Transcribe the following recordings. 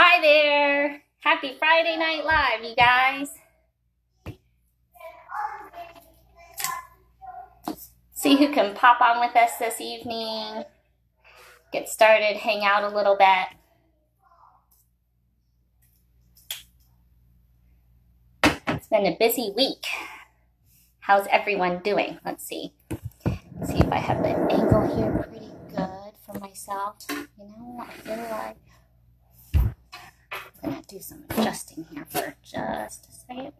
Hi there. Happy Friday Night Live, you guys. See who can pop on with us this evening. Get started, hang out a little bit. It's been a busy week. How's everyone doing? Let's see. Let's see if I have the angle here pretty good for myself. You know, I feel like I'm gonna do some adjusting here for just a second.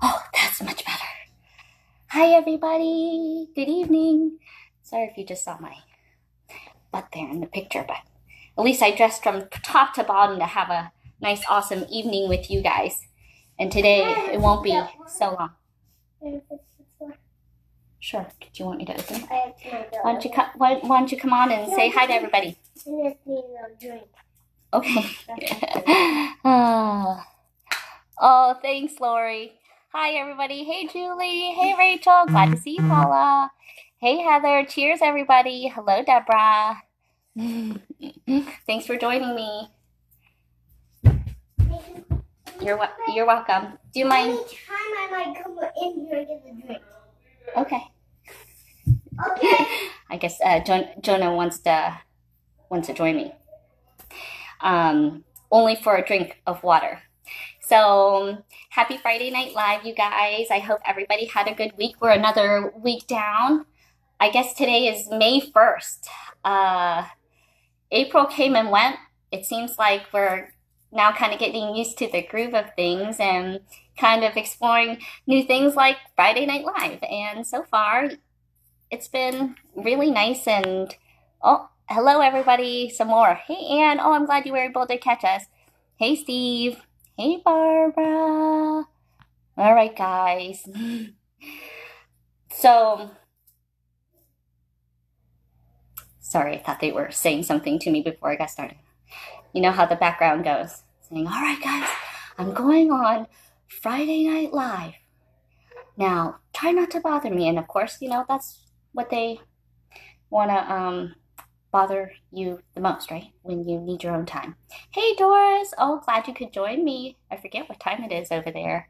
Oh, that's much better. Hi, everybody. Good evening. Sorry if you just saw my butt there in the picture, but at least I dressed from top to bottom to have a nice, awesome evening with you guys. And today it won't be so long. Sure. Do you want me to open? Why don't you come? Why, why don't you come on and say hi to everybody? Okay. oh. oh, thanks, Lori. Hi, everybody. Hey, Julie. Hey, Rachel. Glad to see you, Paula. Hey, Heather. Cheers, everybody. Hello, Deborah. thanks for joining me. You're you're welcome. Do you mind? Anytime I might come in here and get the drink. Okay. Okay. I guess uh, Jon- Jonah wants to wants to join me. Um, only for a drink of water. So happy Friday Night Live, you guys. I hope everybody had a good week. We're another week down. I guess today is May first. Uh, April came and went. It seems like we're now kind of getting used to the groove of things and kind of exploring new things like Friday Night Live. And so far, it's been really nice and oh hello everybody some more. Hey Anne. oh i'm glad you were able to catch us. Hey steve. Hey barbara. All right guys. So sorry i thought they were saying something to me before i got started you know how the background goes saying all right guys i'm going on friday night live now try not to bother me and of course you know that's what they want to um, bother you the most, right? When you need your own time. Hey, Doris. Oh, glad you could join me. I forget what time it is over there.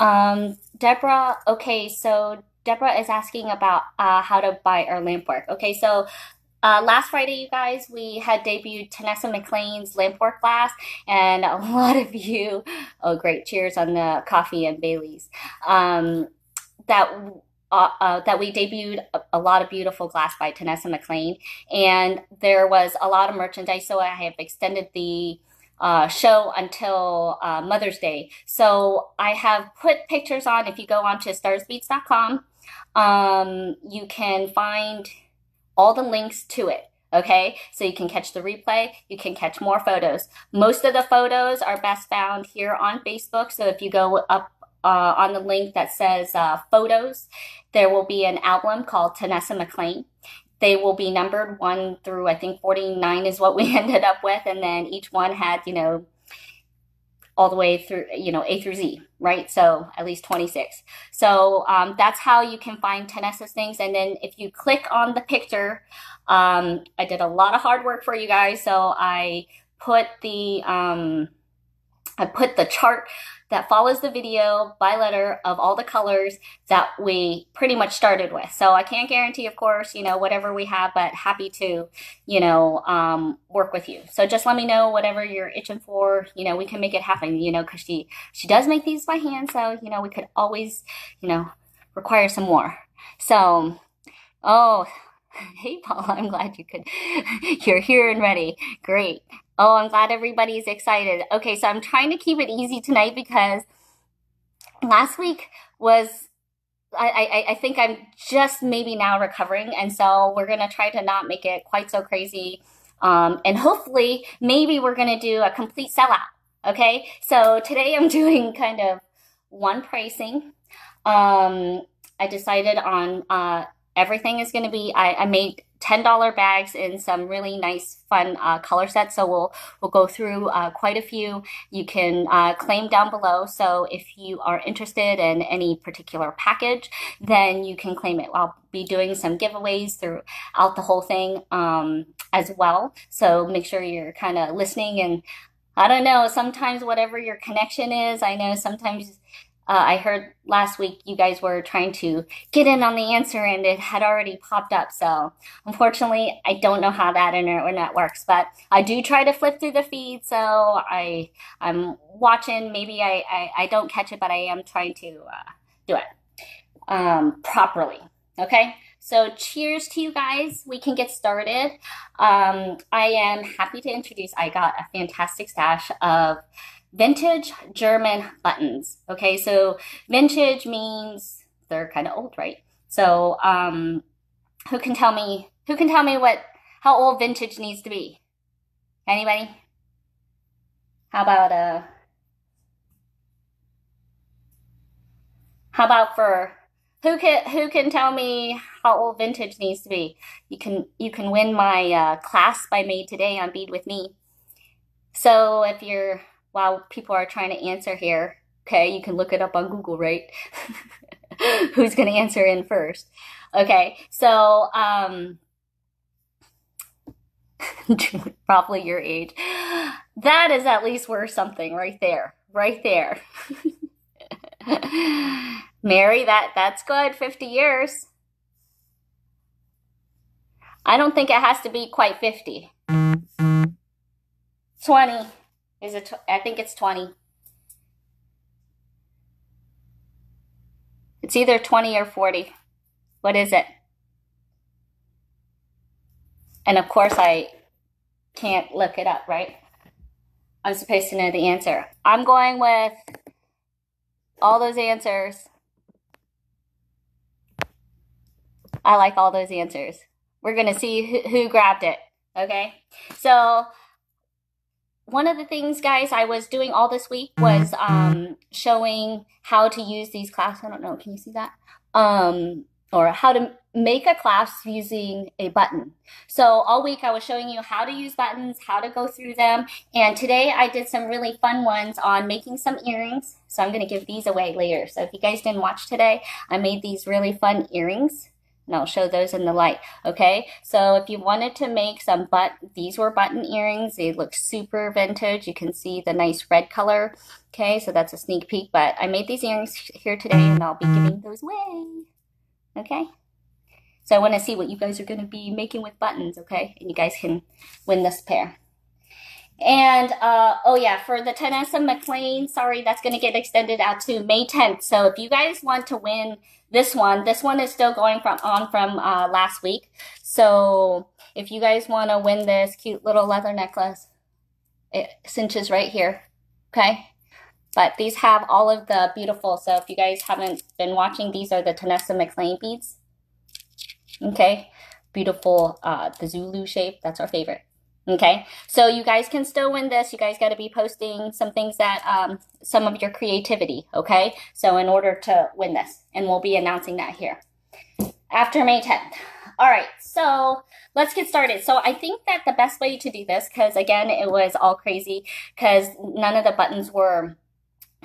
Um, Deborah. Okay, so Deborah is asking about uh, how to buy our lamp work. Okay, so uh, last Friday, you guys, we had debuted Tanessa McLean's Lampwork class, and a lot of you, oh, great, cheers on the coffee and Bailey's. Um, that uh, uh, that we debuted a, a, lot of beautiful glass by Tanessa McLean, and there was a lot of merchandise. So I have extended the uh, show until uh, Mother's Day. So I have put pictures on. If you go on to starsbeads.com, um, you can find all the links to it. Okay, so you can catch the replay, you can catch more photos. Most of the photos are best found here on Facebook. So if you go up uh, on the link that says uh, photos, there will be an album called Tanessa McLean. They will be numbered one through, I think, 49 is what we ended up with. And then each one had, you know, all the way through, you know, A through Z, right? So at least 26. So um, that's how you can find Tanessa's things. And then if you click on the picture, um, I did a lot of hard work for you guys. So I put the, um, I put the chart that follows the video by letter of all the colors that we pretty much started with. So I can't guarantee, of course, you know, whatever we have, but happy to, you know, um, work with you. So just let me know whatever you're itching for. You know, we can make it happen. You know, because she she does make these by hand, so you know we could always, you know, require some more. So, oh. Hey, Paula, I'm glad you could. You're here and ready. Great. Oh, I'm glad everybody's excited. Okay, so I'm trying to keep it easy tonight because last week was I, I, I think I'm just maybe now recovering, and so we're gonna try to not make it quite so crazy. Um, and hopefully, maybe we're gonna do a complete sellout. Okay, so today I'm doing kind of one pricing. Um, I decided on uh, everything is gonna be. I, I made $10 bags in some really nice, fun uh, color sets. So we'll, we'll go through uh, quite a few. You can uh, claim down below. So if you are interested in any particular package, then you can claim it. I'll be doing some giveaways throughout the whole thing um, as well. So make sure you're kind of listening and I don't know, sometimes whatever your connection is, I know sometimes uh, I heard last week you guys were trying to get in on the answer and it had already popped up. So unfortunately, I don't know how that internet works, but I do try to flip through the feed. So I I'm watching. Maybe I I, I don't catch it, but I am trying to uh, do it um, properly. Okay. So cheers to you guys. We can get started. Um, I am happy to introduce. I got a fantastic stash of vintage German buttons. Okay, so vintage means they're kind of old, right? So, um, who can tell me? Who can tell me what how old vintage needs to be? Anybody? How about uh? How about for who can who can tell me how old vintage needs to be? You can you can win my uh, class I made today on Bead with Me. So if you're while people are trying to answer here, okay, you can look it up on Google, right? Who's going to answer in first? Okay, so um, probably your age. That is at least worth something right there, right there. Mary, that that's good. Fifty years. I don't think it has to be quite fifty. Twenty. Is it? I think it's 20. It's either 20 or 40. What is it? And of course, I can't look it up, right? I'm supposed to know the answer. I'm going with all those answers. I like all those answers. We're going to see who, who grabbed it. Okay. So one of the things, guys, I was doing all this week was um, showing how to use these clasps. I don't know, can you see that? Um, or how to make a clasp using a button. So all week I was showing you how to use buttons, how to go through them, and today I did some really fun ones on making some earrings. So I'm going to give these away later. So if you guys didn't watch today, I made these really fun earrings and I'll show those in the light. Okay, so if you wanted to make some but these were button earrings. They look super vintage. You can see the nice red color. Okay, so that's a sneak peek. But I made these earrings here today, and I'll be giving those away. Okay. So I want to see what you guys are going to be making with buttons, okay? And you guys can win this pair. And uh, oh yeah, for the Tanessa McLean, sorry, that's going to get extended out to May 10th. So if you guys want to win this one, this one is still going from on from uh, last week. So if you guys want to win this cute little leather necklace, it cinches right here. Okay. But these have all of the beautiful. So if you guys haven't been watching, these are the Tanessa McLean beads. Okay. Beautiful, uh, the Zulu shape. That's our favorite. Okay, so you guys can still win this. You guys got to be posting some things that, um, some of your creativity, okay? So in order to win this, and we'll be announcing that here after May 10th. All right, so let's get started. So I think that the best way to do this, because again, it was all crazy, because none of the buttons were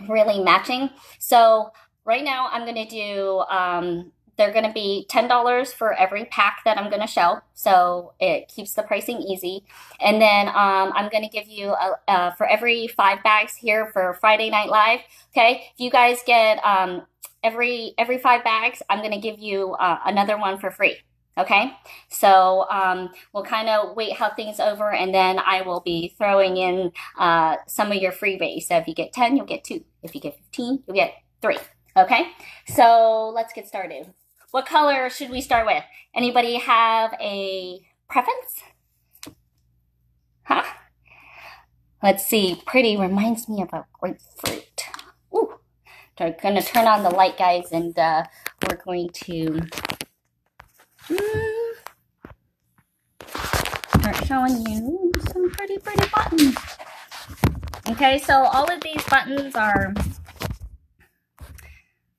really matching. So right now I'm going to do um, they're going to be $10 for every pack that I'm going to show. So it keeps the pricing easy. And then um, I'm going to give you, a, uh, for every five bags here for Friday Night Live, okay? If you guys get um, every, every five bags, I'm going to give you uh, another one for free. Okay, so um, we'll kind of wait how things over, and then I will be throwing in uh, some of your freebies. So if you get 10, you'll get two. If you get 15, you'll get three. Okay, so let's get started. What color should we start with? Anybody have a preference? Huh? Let's see. Pretty reminds me of a grapefruit. Ooh. I'm going to turn on the light, guys, and uh, we're going to mm, start showing you some pretty, pretty buttons. Okay, so all of these buttons are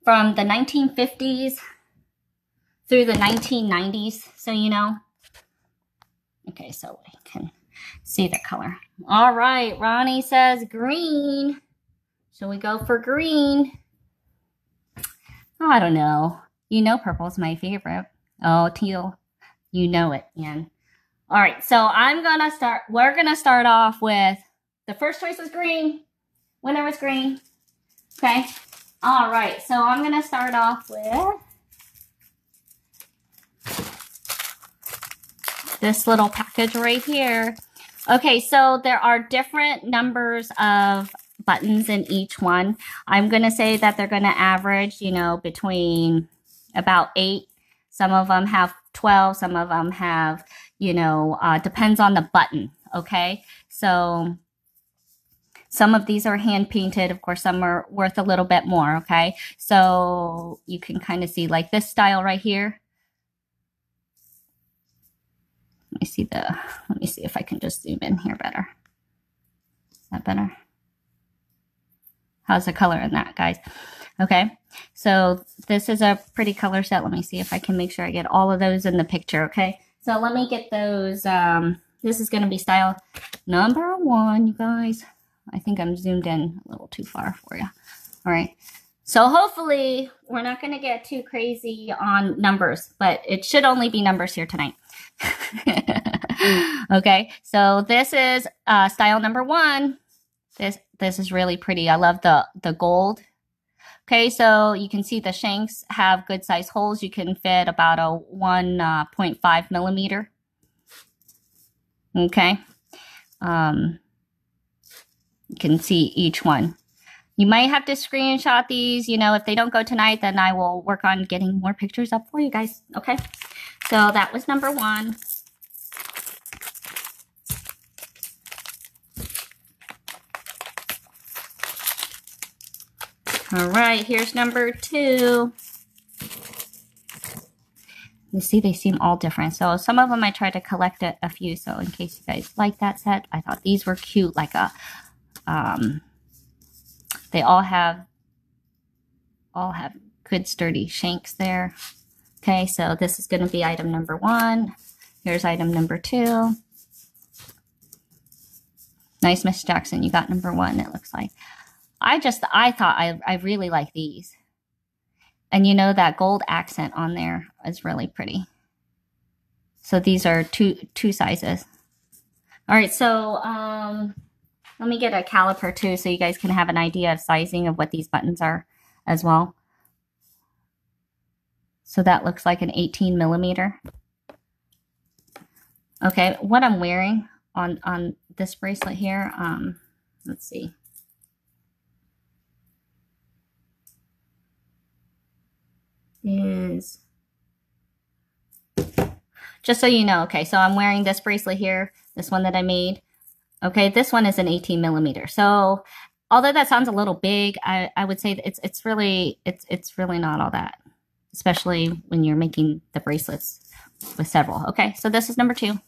from the 1950s through the 1990s, so you know. Okay, so we can see the color. All right, Ronnie says green. Shall we go for green? Oh, I don't know. You know purple's my favorite. Oh, teal. You know it, Ian. All right, so I'm gonna start, we're gonna start off with, the first choice was green. Winner was green. Okay. All right, so I'm gonna start off with this little package right here. Okay, so there are different numbers of buttons in each one. I'm going to say that they're going to average, you know, between about eight. Some of them have 12. Some of them have, you know, uh, depends on the button. Okay. So some of these are hand painted. Of course, some are worth a little bit more. Okay. So you can kind of see like this style right here. Let me see the, let me see if I can just zoom in here better. Is that better? How's the color in that, guys? Okay, so this is a pretty color set. Let me see if I can make sure I get all of those in the picture, okay? So let me get those, um, this is going to be style number one, you guys. I think I'm zoomed in a little too far for you. All right. So hopefully we're not going to get too crazy on numbers, but it should only be numbers here tonight. okay, so this is uh, style number one. This this is really pretty. I love the the gold. Okay, so you can see the shanks have good size holes. You can fit about a 1.5 uh, millimeter. Okay, um, you can see each one. You might have to screenshot these. You know, if they don't go tonight, then I will work on getting more pictures up for you guys. Okay. So that was number one. All right, here's number two. You see, they seem all different. So some of them I tried to collect a, a few. So in case you guys like that set, I thought these were cute. Like a, um, they all have, all have good sturdy shanks there. Okay, so this is going to be item number one. Here's item number two. Nice, Miss Jackson. You got number one, it looks like. I just, I thought I, I really like these. And you know, that gold accent on there is really pretty. So these are two, two sizes. All right, so um, let me get a caliper too so you guys can have an idea of sizing of what these buttons are as well. So that looks like an 18 millimeter. Okay, what I'm wearing on, on this bracelet here, um, let's see. Is just so you know, okay, so I'm wearing this bracelet here, this one that I made. Okay, this one is an 18 millimeter. So although that sounds a little big, I, I would say it's it's really it's it's really not all that especially when you're making the bracelets with several. Okay, so this is number two.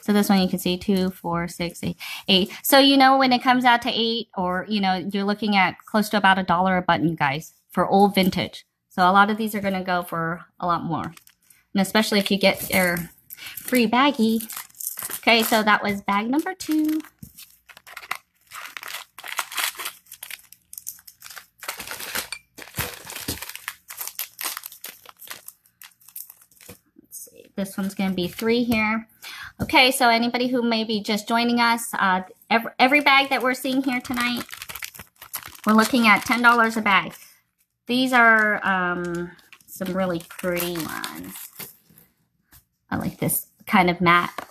So this one you can see two, four, six, eight, eight. So you know when it comes out to eight, or you know you're looking at close to about a dollar a button, you guys, for old vintage. So a lot of these are going to go for a lot more, and especially if you get your free baggie. Okay, so that was bag number two. This one's going to be three here. Okay, so anybody who may be just joining us, uh, every, every bag that we're seeing here tonight, we're looking at $10 a bag. These are um, some really pretty ones. I like this kind of matte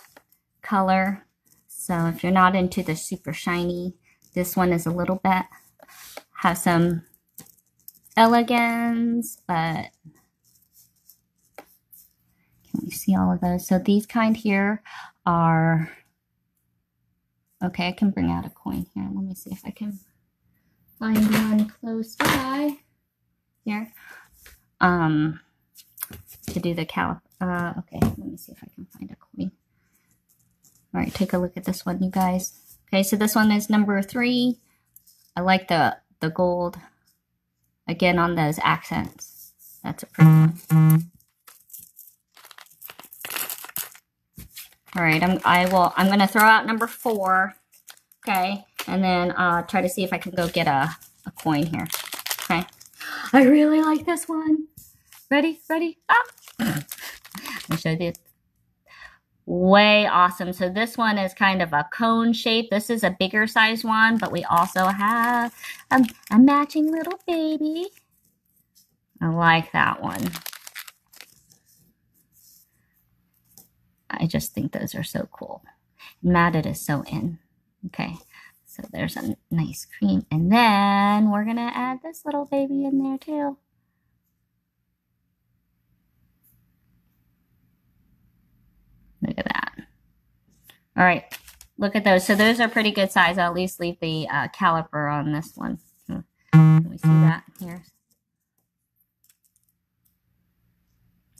color. So if you're not into the super shiny, this one is a little bit, have some elegance, but can we see all of those. So these kind here are, okay, I can bring out a coin here. Let me see if I can find one close by here. Um, to do the cal. Uh, okay, let me see if I can find a coin. All right, take a look at this one, you guys. Okay, so this one is number three. I like the the gold again on those accents. That's a pretty one. All right, I'm, I will, I'm to throw out number four. Okay. And then uh, try to see if I can go get a, a coin here. Okay. I really like this one. Ready? Ready? Ah! Show you. Way awesome. So this one is kind of a cone shape. This is a bigger size one, but we also have a, a matching little baby. I like that one. I just think those are so cool. Matted is so in. Okay, so there's a nice cream. And then we're going to add this little baby in there too. Look at that. All right, look at those. So those are pretty good size. I'll at least leave the uh, caliper on this one. Can we see that here?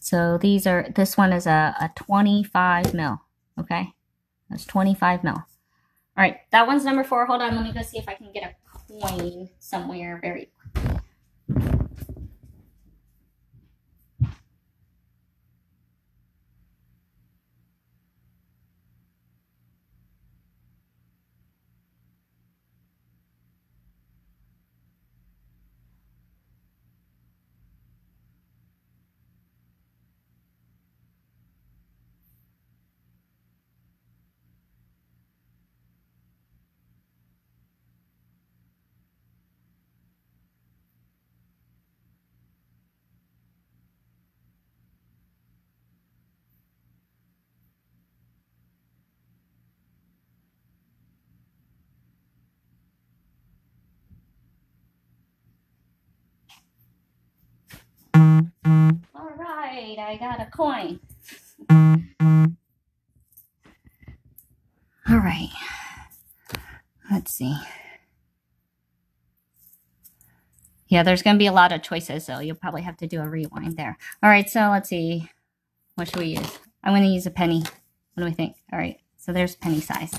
So these are, this one is a, a 25 mil, okay? That's 25 mil. All right, that one's number four. Hold on, let me go see if I can get a coin somewhere very All right, I got a coin. All right. Let's see. Yeah, there's going to be a lot of choices, so you'll probably have to do a rewind there. All right, so let's see. What should we use? I'm going to use a penny. What do we think? All right, so there's penny size.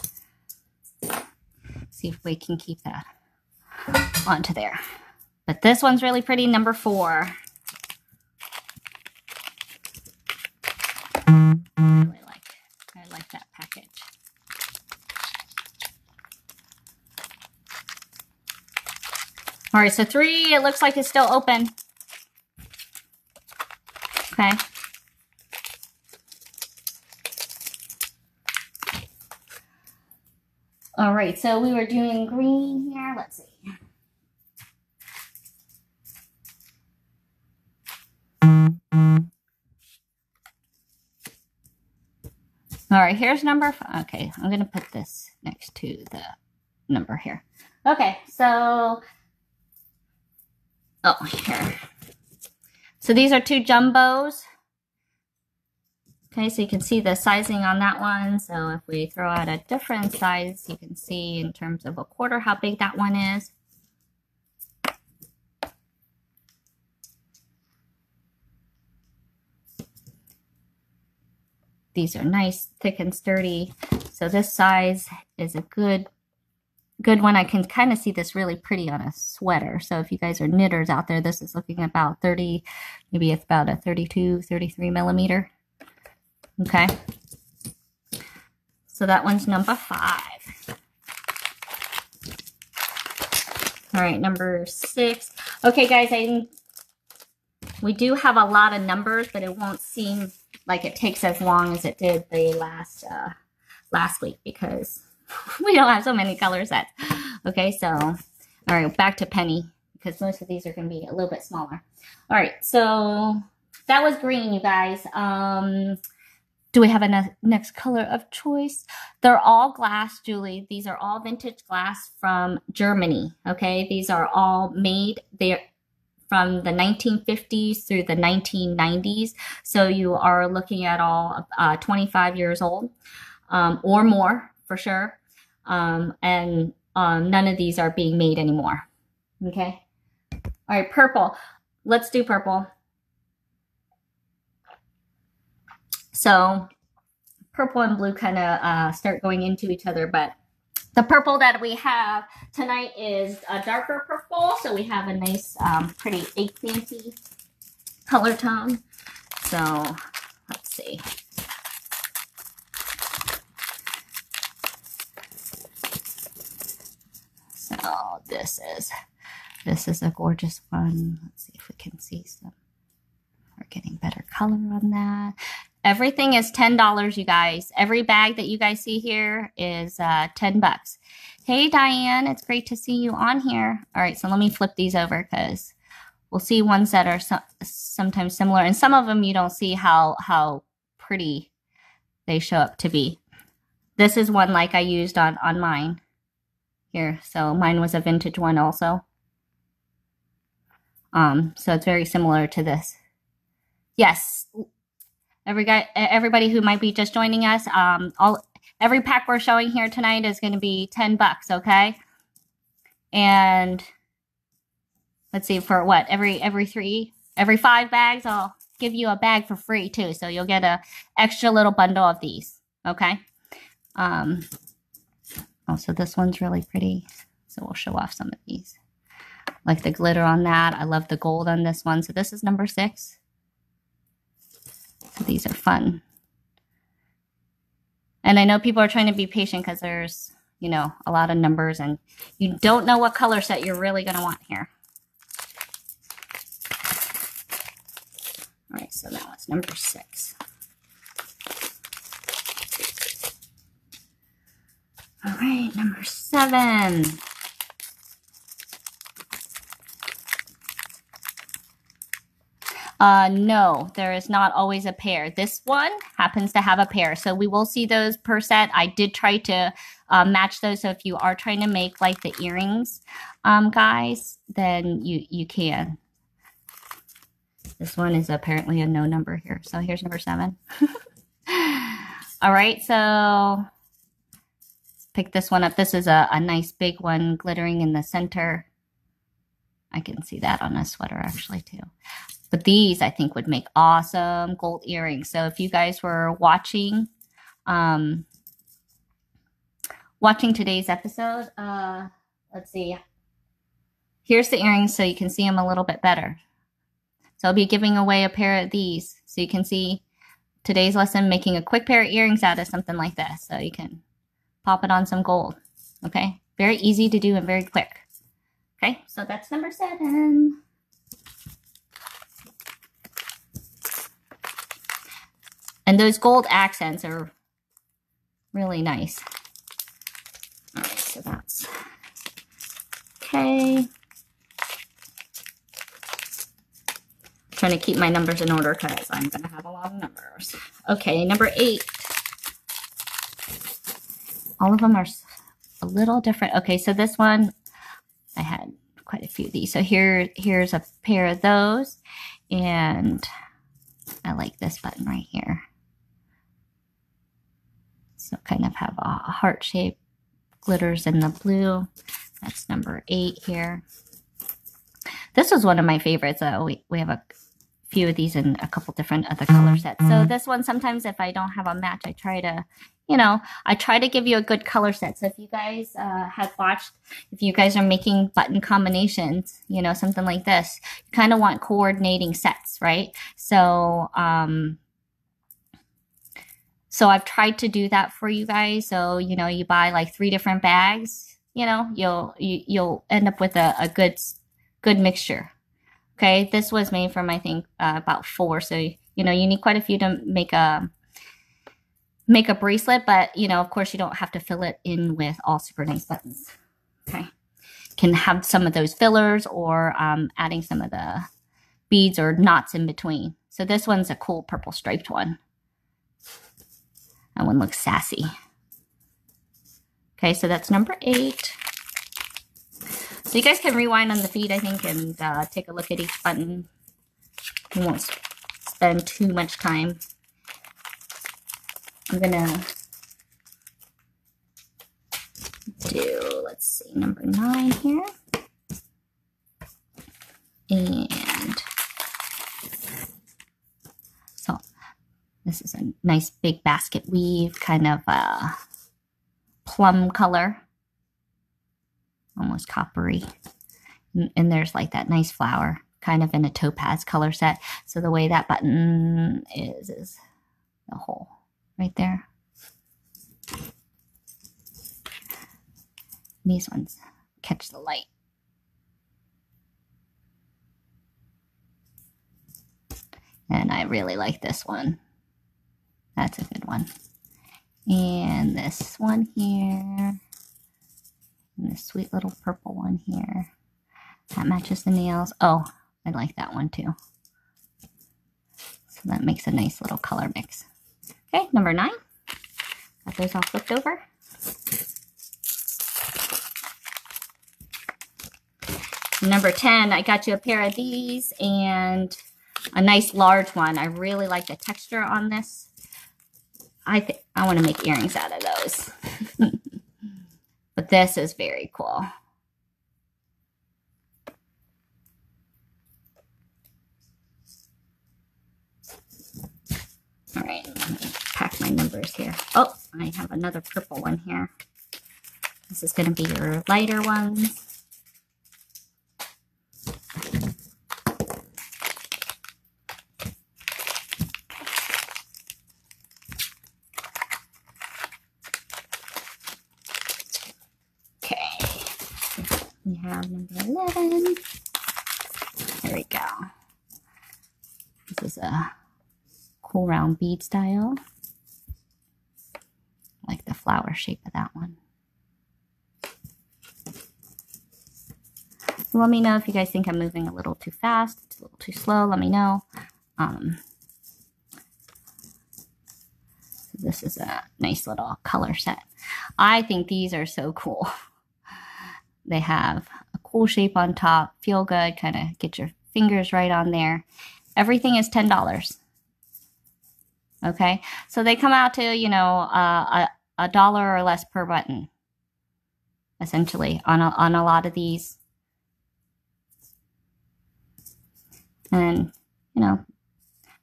See if we can keep that onto there. But this one's really pretty, number four. All right, so three, it looks like it's still open. Okay. All right, so we were doing green here. Let's see. All right, here's number five. Okay, I'm going to put this next to the number here. Okay, so, oh, here. So these are two jumbos. Okay, so you can see the sizing on that one. So if we throw out a different size, you can see in terms of a quarter how big that one is. These are nice, thick and sturdy. So this size is a good good one. I can kind of see this really pretty on a sweater. So if you guys are knitters out there, this is looking about 30, maybe it's about a 32, 33 millimeter. Okay. So that one's number five. All right, number six. Okay, guys, I we do have a lot of numbers, but it won't seem like it takes as long as it did the last uh, last week because we don't have so many color sets. Okay, so all right, back to penny because most of these are going to be a little bit smaller. All right, so that was green, you guys. Um, do we have a ne next color of choice? They're all glass, Julie. These are all vintage glass from Germany. Okay, these are all made. They're from the 1950s through the 1990s. So you are looking at all uh, 25 years old um, or more for sure. Um, and um, none of these are being made anymore. Okay. All right, purple. Let's do purple. So purple and blue kind of uh, start going into each other, but the purple that we have tonight is a darker purple, so we have a nice, um, pretty eggplanty color tone. So let's see. This is. This is a gorgeous one. Let's see if we can see some. We're getting better color on that. Everything is $10, you guys. Every bag that you guys see here is uh, 10 bucks. Hey, Diane, it's great to see you on here. All right, so let me flip these over because we'll see ones that are so sometimes similar. And some of them you don't see how, how pretty they show up to be. This is one like I used on, on mine here. So mine was a vintage one also. Um, so it's very similar to this. Yes, every guy, everybody who might be just joining us, um, all every pack we're showing here tonight is going to be ten bucks. Okay, and let's see for what every every three every five bags, I'll give you a bag for free too. So you'll get a extra little bundle of these. Okay. Um, also, this one's really pretty. So we'll show off some of these. Like the glitter on that. I love the gold on this one. So this is number six. So these are fun. And I know people are trying to be patient because there's, you know, a lot of numbers and you don't know what color set you're really going to want here. All right, so that was number six. All right, number seven. Uh, no, there is not always a pair. This one happens to have a pair. So we will see those per set. I did try to uh, match those. So if you are trying to make like the earrings, um, guys, then you, you can. This one is apparently a no number here. So here's number seven. All right, so pick this one up. This is a, a nice big one glittering in the center. I can see that on a sweater actually too. But these I think would make awesome gold earrings. So if you guys were watching, um, watching today's episode, uh, let's see. Here's the earrings so you can see them a little bit better. So I'll be giving away a pair of these so you can see today's lesson making a quick pair of earrings out of something like this. So you can pop it on some gold. Okay, very easy to do and very quick. Okay, so that's number seven. And those gold accents are really nice. All right, so that's okay. I'm trying to keep my numbers in order because I'm going to have a lot of numbers. Okay, number eight. All of them are a little different. Okay, so this one, I had quite a few of these. So here, here's a pair of those. And I like this button right here. So kind of have a heart shape glitters in the blue. That's number eight here. This was one of my favorites. Uh, we, we have a few of these in a couple different other color sets. So this one, sometimes if I don't have a match, I try to, you know, I try to give you a good color set. So if you guys uh, have watched, if you guys are making button combinations, you know, something like this, you kind of want coordinating sets, right? So, um, so I've tried to do that for you guys. So, you know, you buy like three different bags, you know, you'll, you, will you will end up with a, a good, good mixture. Okay. This was made from, I think, uh, about four. So, you know, you need quite a few to make a, make a bracelet, but you know, of course you don't have to fill it in with all super nice buttons. Okay. Can have some of those fillers or um, adding some of the beads or knots in between. So this one's a cool purple striped one. That one looks sassy. Okay, so that's number eight. So you guys can rewind on the feed, I think, and uh, take a look at each button. You won't spend too much time. I'm gonna do, let's see, number nine here. And so This is a nice big basket weave, kind of a plum color, almost coppery. And there's like that nice flower, kind of in a topaz color set. So the way that button is, is the hole right there. These ones catch the light. And I really like this one. That's a good one. And this one here. And this sweet little purple one here. That matches the nails. Oh, I like that one too. So that makes a nice little color mix. Okay, number nine. Got those all flipped over. Number 10, I got you a pair of these and a nice large one. I really like the texture on this. I think I want to make earrings out of those. but this is very cool. All right, numbers here. Oh, I have another purple one here. This is going to be your lighter ones. Okay. We have number 11. There we go. This is a cool round bead style. Flower shape of that one. Let me know if you guys think I'm moving a little too fast, it's a little too slow. Let me know. Um, so this is a nice little color set. I think these are so cool. They have a cool shape on top, feel good, kind of get your fingers right on there. Everything is $10. Okay, so they come out to, you know, uh, a, dollar or less per button, essentially, on a, on a lot of these. And, you know,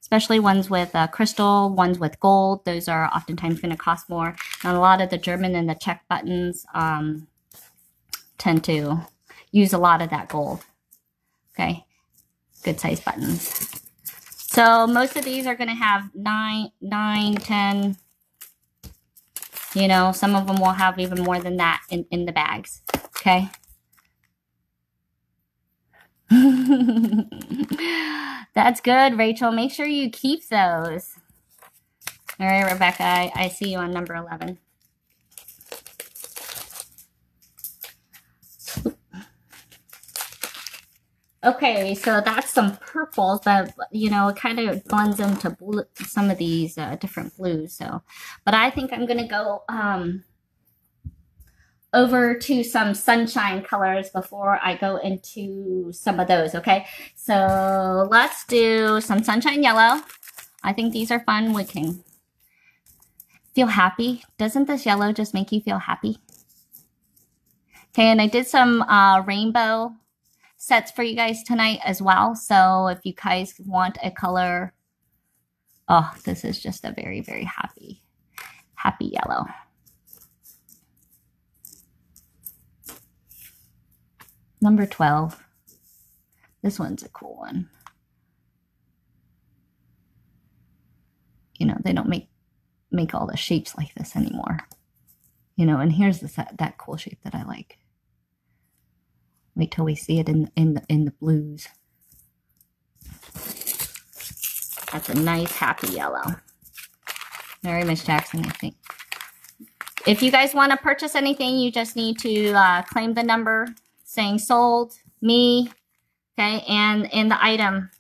especially ones with uh, crystal, ones with gold. Those are oftentimes going to cost more. And a lot of the German and the Czech buttons, um, tend to use a lot of that gold. Okay, good size buttons. So most of these are going to have 9, 9, 10, you know, some of them will have even more than that in, in the bags. Okay. That's good, Rachel. Make sure you keep those. All right, Rebecca, I, I see you on number 11. Okay, so that's some purples, but you know, it kind of blends into blue, some of these uh, different blues. So, but I think I'm gonna go um, over to some sunshine colors before I go into some of those. Okay, so let's do some sunshine yellow. I think these are fun. We can feel happy. Doesn't this yellow just make you feel happy? Okay, and I did some uh, rainbow sets for you guys tonight as well. So if you guys want a color, oh, this is just a very, very happy, happy yellow. Number 12. This one's a cool one. You know, they don't make make all the shapes like this anymore. You know, and here's the set, that cool shape that I like. Wait till we see it in in the, in the blues. That's a nice happy yellow. Very Miss Jackson, I think. If you guys want to purchase anything, you just need to uh, claim the number saying sold, me, okay, and in the item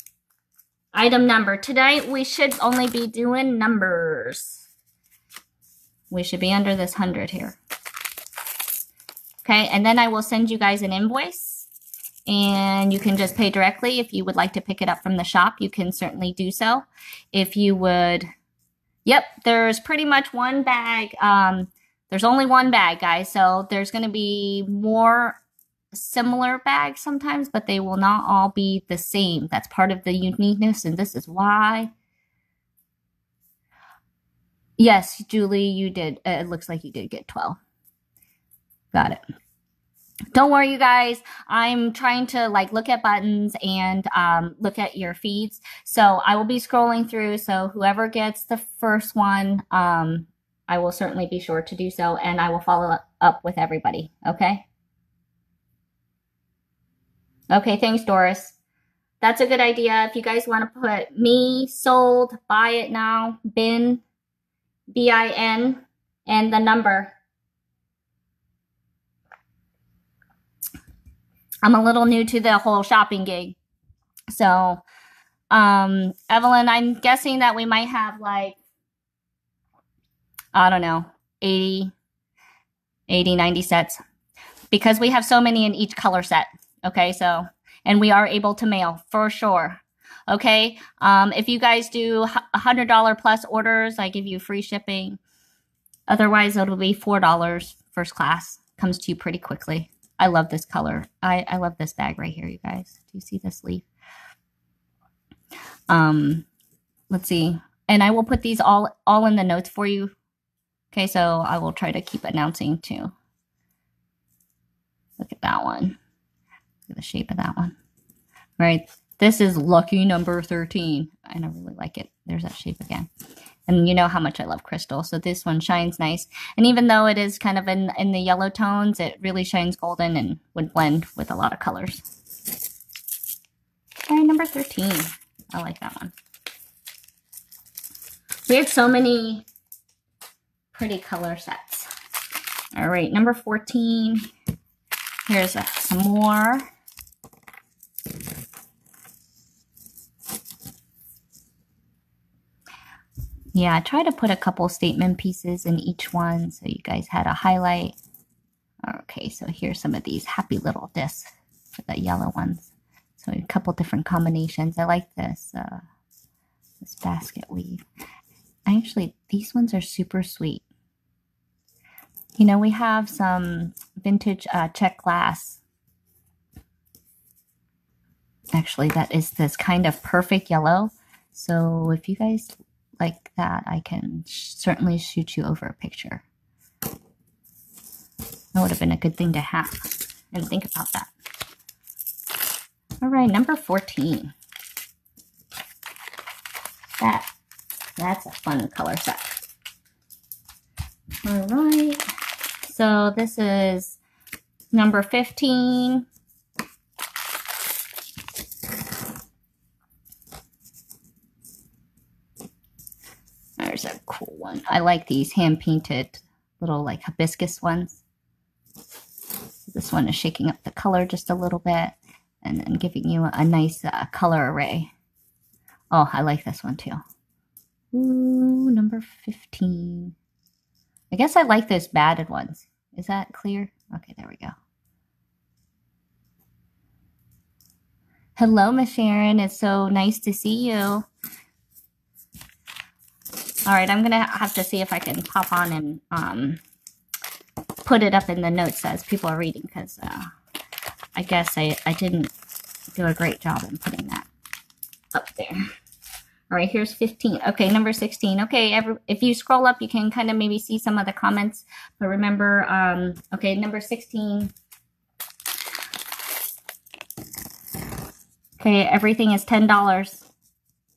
item number. Today, we should only be doing numbers. We should be under this 100 here. Okay, and then I will send you guys an invoice and you can just pay directly. If you would like to pick it up from the shop, you can certainly do so. If you would, yep, there's pretty much one bag. Um, there's only one bag, guys. So there's going to be more similar bags sometimes, but they will not all be the same. That's part of the uniqueness, and this is why. Yes, Julie, you did. Uh, it looks like you did get 12. Got it. Don't worry, you guys. I'm trying to like look at buttons and um, look at your feeds. So I will be scrolling through. So whoever gets the first one, um, I will certainly be sure to do so, and I will follow up with everybody. Okay. Okay. Thanks, Doris. that's a good idea. If you guys want to put me sold, buy it now, bin, B I N, and the number. I'm a little new to the whole shopping gig. So, um, Evelyn, I'm guessing that we might have like, I don't know, 80, 80, 90 sets because we have so many in each color set. Okay, so, and we are able to mail for sure. Okay, um, if you guys do $100 plus orders, I give you free shipping. Otherwise, it'll be $4 first class. Comes to you pretty quickly. I love this color. I, I love this bag right here, you guys. Do you see this leaf? Um, let's see. And I will put these all all in the notes for you. Okay, so I will try to keep announcing too. Look at that one. Look at the shape of that one. All right. This is lucky number 13. And I really like it. There's that shape again. And you know how much I love crystal. So this one shines nice. And even though it is kind of in, in the yellow tones, it really shines golden and would blend with a lot of colors. All right, number 13. I like that one. We have so many pretty color sets. All right, number 14. Here's some more. Yeah, I try to put a couple statement pieces in each one so you guys had a highlight. Okay, so here's some of these happy little discs for the yellow ones. So a couple different combinations. I like this, uh, this basket weave. Actually, these ones are super sweet. You know, we have some vintage uh, Czech glass. Actually, that is this kind of perfect yellow. So if you guys like that, I can certainly shoot you over a picture. That would have been a good thing to have. And think about that. All right, number 14. That, that's a fun color set. All right. So this is number 15. One. I like these hand painted little like hibiscus ones. This one is shaking up the color just a little bit and then giving you a nice uh, color array. Oh, I like this one too. Ooh, number 15. I guess I like those batted ones. Is that clear? Okay, there we go. Hello, Miss Sharon. It's so nice to see you. All right, I'm going to have to see if I can pop on and um, put it up in the notes as people are reading because uh, I guess I, I didn't do a great job in putting that up there. All right, here's 15. Okay, number 16. Okay, every, if you scroll up, you can kind of maybe see some of the comments. But remember, um, okay, number 16. Okay, everything is $10.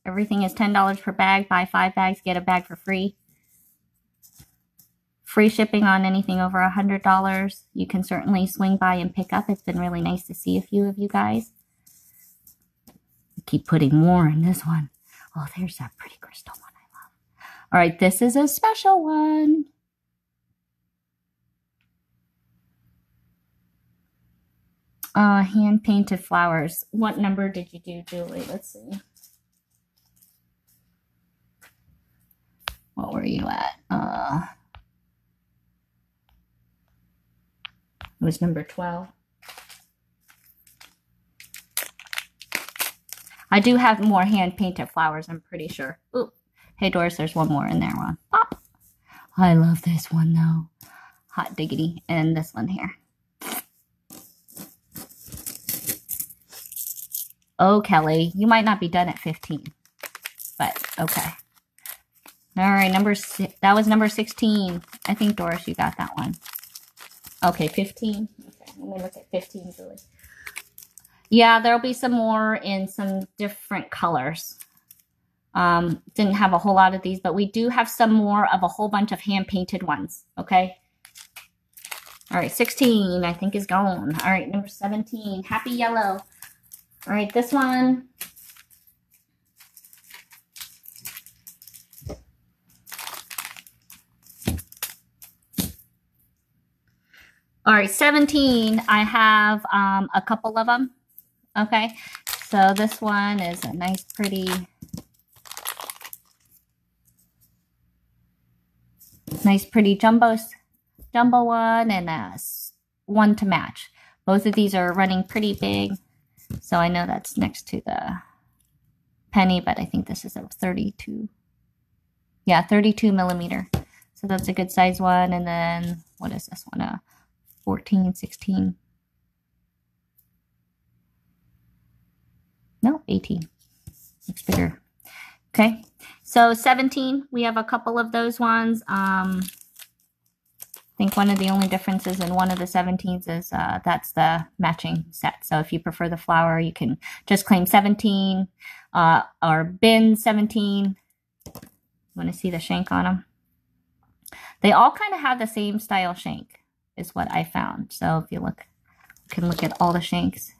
Everything is $10 per bag. Buy five bags, get a bag for free. Free shipping on anything over a $100. You can certainly swing by and pick up. It's been really nice to see a few of you guys. Keep putting more in this one. Oh, there's that pretty crystal one I love. All right, this is a special one. Uh, hand painted flowers. What number did you do, Julie? Let's see. What were you at? Uh, It was number 12. I do have more hand painted flowers, I'm pretty sure. Ooh. Hey Doris, there's one more in there. One. Pop. I love this one though. Hot diggity. And this one here. Oh, Kelly, you might not be done at 15. But okay. All right, number six. That was number 16. I think, Doris, you got that one. Okay, 15. Okay, let me look at 15, Julie. Yeah, there'll be some more in some different colors. Um, didn't have a whole lot of these, but we do have some more of a whole bunch of hand-painted ones, okay? All right, 16, I think is gone. All right, number 17, Happy Yellow. All right, this one. All right, 17, I have um, a couple of them. Okay, so this one is a nice, pretty, nice, pretty jumbo, jumbo one and a one to match. Both of these are running pretty big. So I know that's next to the penny, but I think this is a 32. Yeah, 32 millimeter. So that's a good size one. And then what is this one? A 14, 16. No, 18. Looks bigger. Okay. So 17, we have a couple of those ones. Um, I think one of the only differences in one of the 17s is uh, that's the matching set. So if you prefer the flower, you can just claim 17 uh, or bin 17. Want to see the shank on them? They all kind of have the same style shank, is what I found. So if you look, you can look at all the shanks.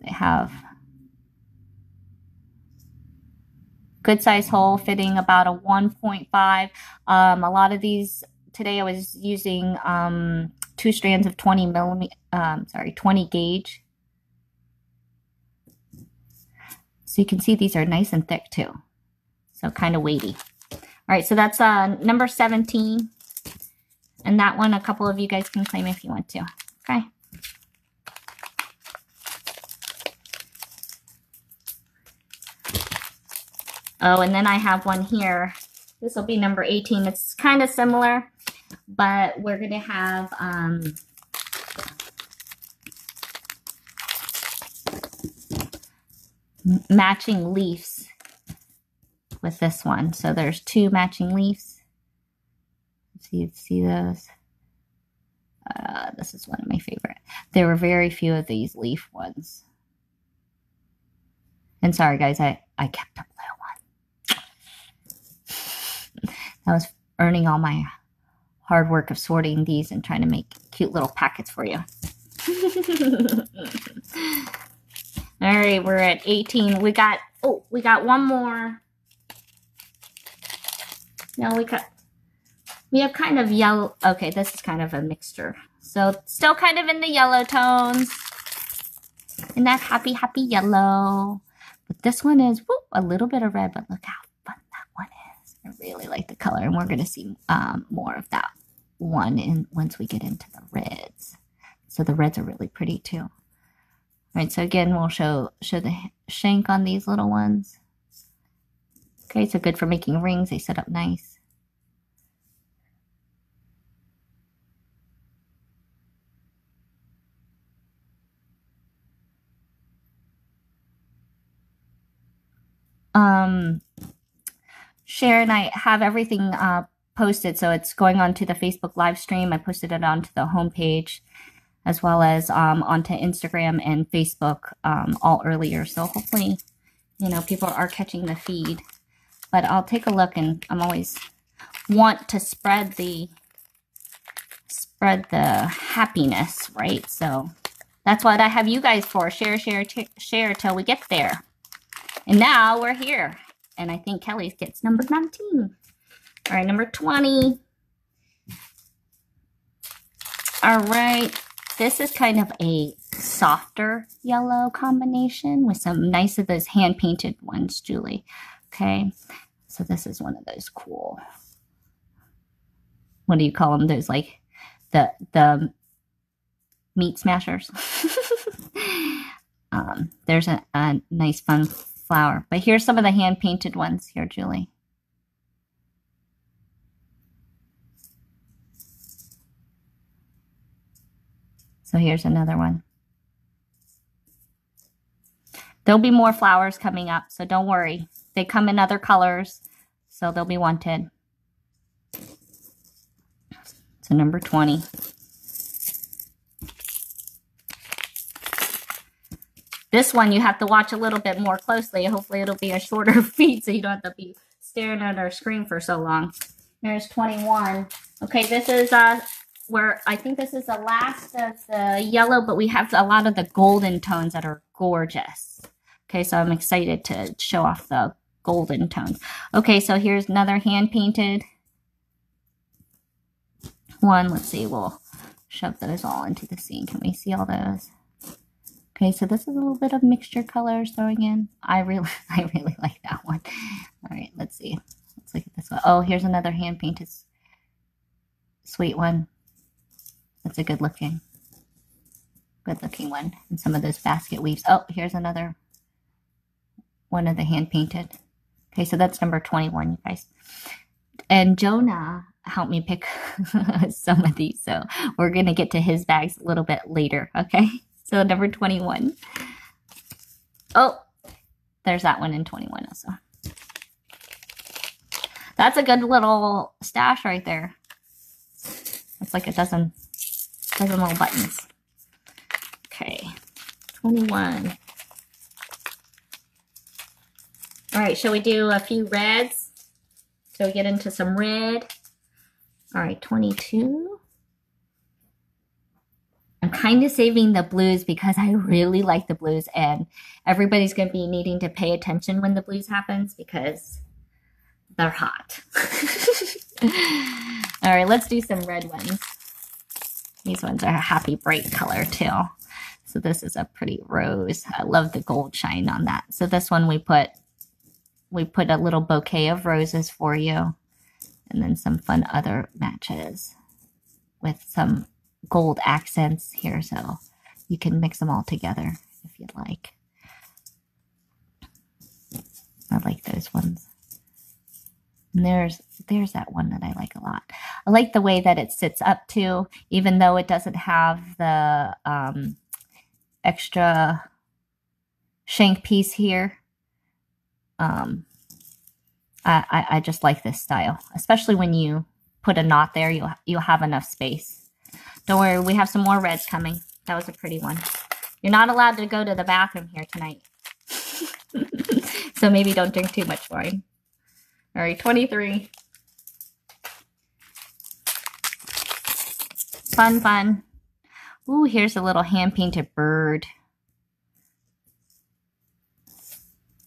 They have good size hole fitting about a 1.5. Um, a lot of these today I was using um, two strands of 20 millimeter, um, sorry, 20 gauge. So you can see these are nice and thick too. So kind of weighty. All right, so that's uh, number 17. And that one, a couple of you guys can claim if you want to. Okay. Oh, and then I have one here. This will be number 18. It's kind of similar, but we're going to have um, matching leaves with this one. So there's two matching leaves. See, see those? Uh, this is one of my favorite. There were very few of these leaf ones. And sorry, guys, I, I kept a blue one. I was earning all my hard work of sorting these and trying to make cute little packets for you. all right, we're at 18. We got, oh, we got one more. No, we got, we have kind of yellow. Okay, this is kind of a mixture. So still kind of in the yellow tones. In that happy, happy yellow. But this one is whoop, a little bit of red, but look how fun that one is. I really like the color, and we're going to see um, more of that one in once we get into the reds. So the reds are really pretty too. All right, so again, we'll show show the shank on these little ones. Okay, so good for making rings. They set up nice. Um, Cher and I have everything uh, posted, so it's going on to the Facebook live stream. I posted it onto the homepage as well as um, onto Instagram and Facebook um, all earlier. So hopefully, you know, people are catching the feed. But I'll take a look, and I'm always want to spread the spread the happiness, right? So that's what I have you guys for. Share, share, share till we get there. And now we're here. And I think Kelly gets number 19. All right, number 20. All right. This is kind of a softer yellow combination with some nice of those hand painted ones, Julie. Okay. So this is one of those cool. What do you call them? Those like the the meat smashers. um, there's a, a nice fun flower. But here's some of the hand painted ones here, Julie. So here's another one. There'll be more flowers coming up, so don't worry. They come in other colors, so they'll be wanted. So number 20. This one you have to watch a little bit more closely. Hopefully it'll be a shorter feed so you don't have to be staring at our screen for so long. Here's 21. Okay, this is uh we're I think this is the last of the yellow, but we have a lot of the golden tones that are gorgeous. Okay, so I'm excited to show off the golden tones. Okay, so here's another hand painted one. Let's see, we'll shove those all into the scene. Can we see all those? Okay, so this is a little bit of mixture colors throwing in. I really, I really like that one. All right, let's see. Let's look at this one. Oh, here's another hand painted sweet one. That's a good looking, good looking one. And some of those basket weaves. Oh, here's another one of the hand painted. Okay, so that's number 21, you guys. And Jonah helped me pick some of these. So we're going to get to his bags a little bit later. Okay, so number 21. Oh, there's that one in 21 also. That's a good little stash right there. It's like a dozen, dozen little buttons. Okay, 21. All right, shall we do a few reds? So we get into some red. All right, 22. I'm kind of saving the blues because I really like the blues and everybody's going to be needing to pay attention when the blues happens because they're hot. All right, let's do some red ones. These ones are a happy bright color too. So this is a pretty rose. I love the gold shine on that. So this one we put we put a little bouquet of roses for you and then some fun other matches with some gold accents here so you can mix them all together if you'd like. I like those ones. And there's there's that one that I like a lot. I like the way that it sits up too, even though it doesn't have the um, extra shank piece here. Um, I, I just like this style, especially when you put a knot there, you'll, you'll have enough space. Don't worry, we have some more reds coming. That was a pretty one. You're not allowed to go to the bathroom here tonight. so maybe don't drink too much wine. All right, 23. Fun, fun. Ooh, here's a little hand-painted bird.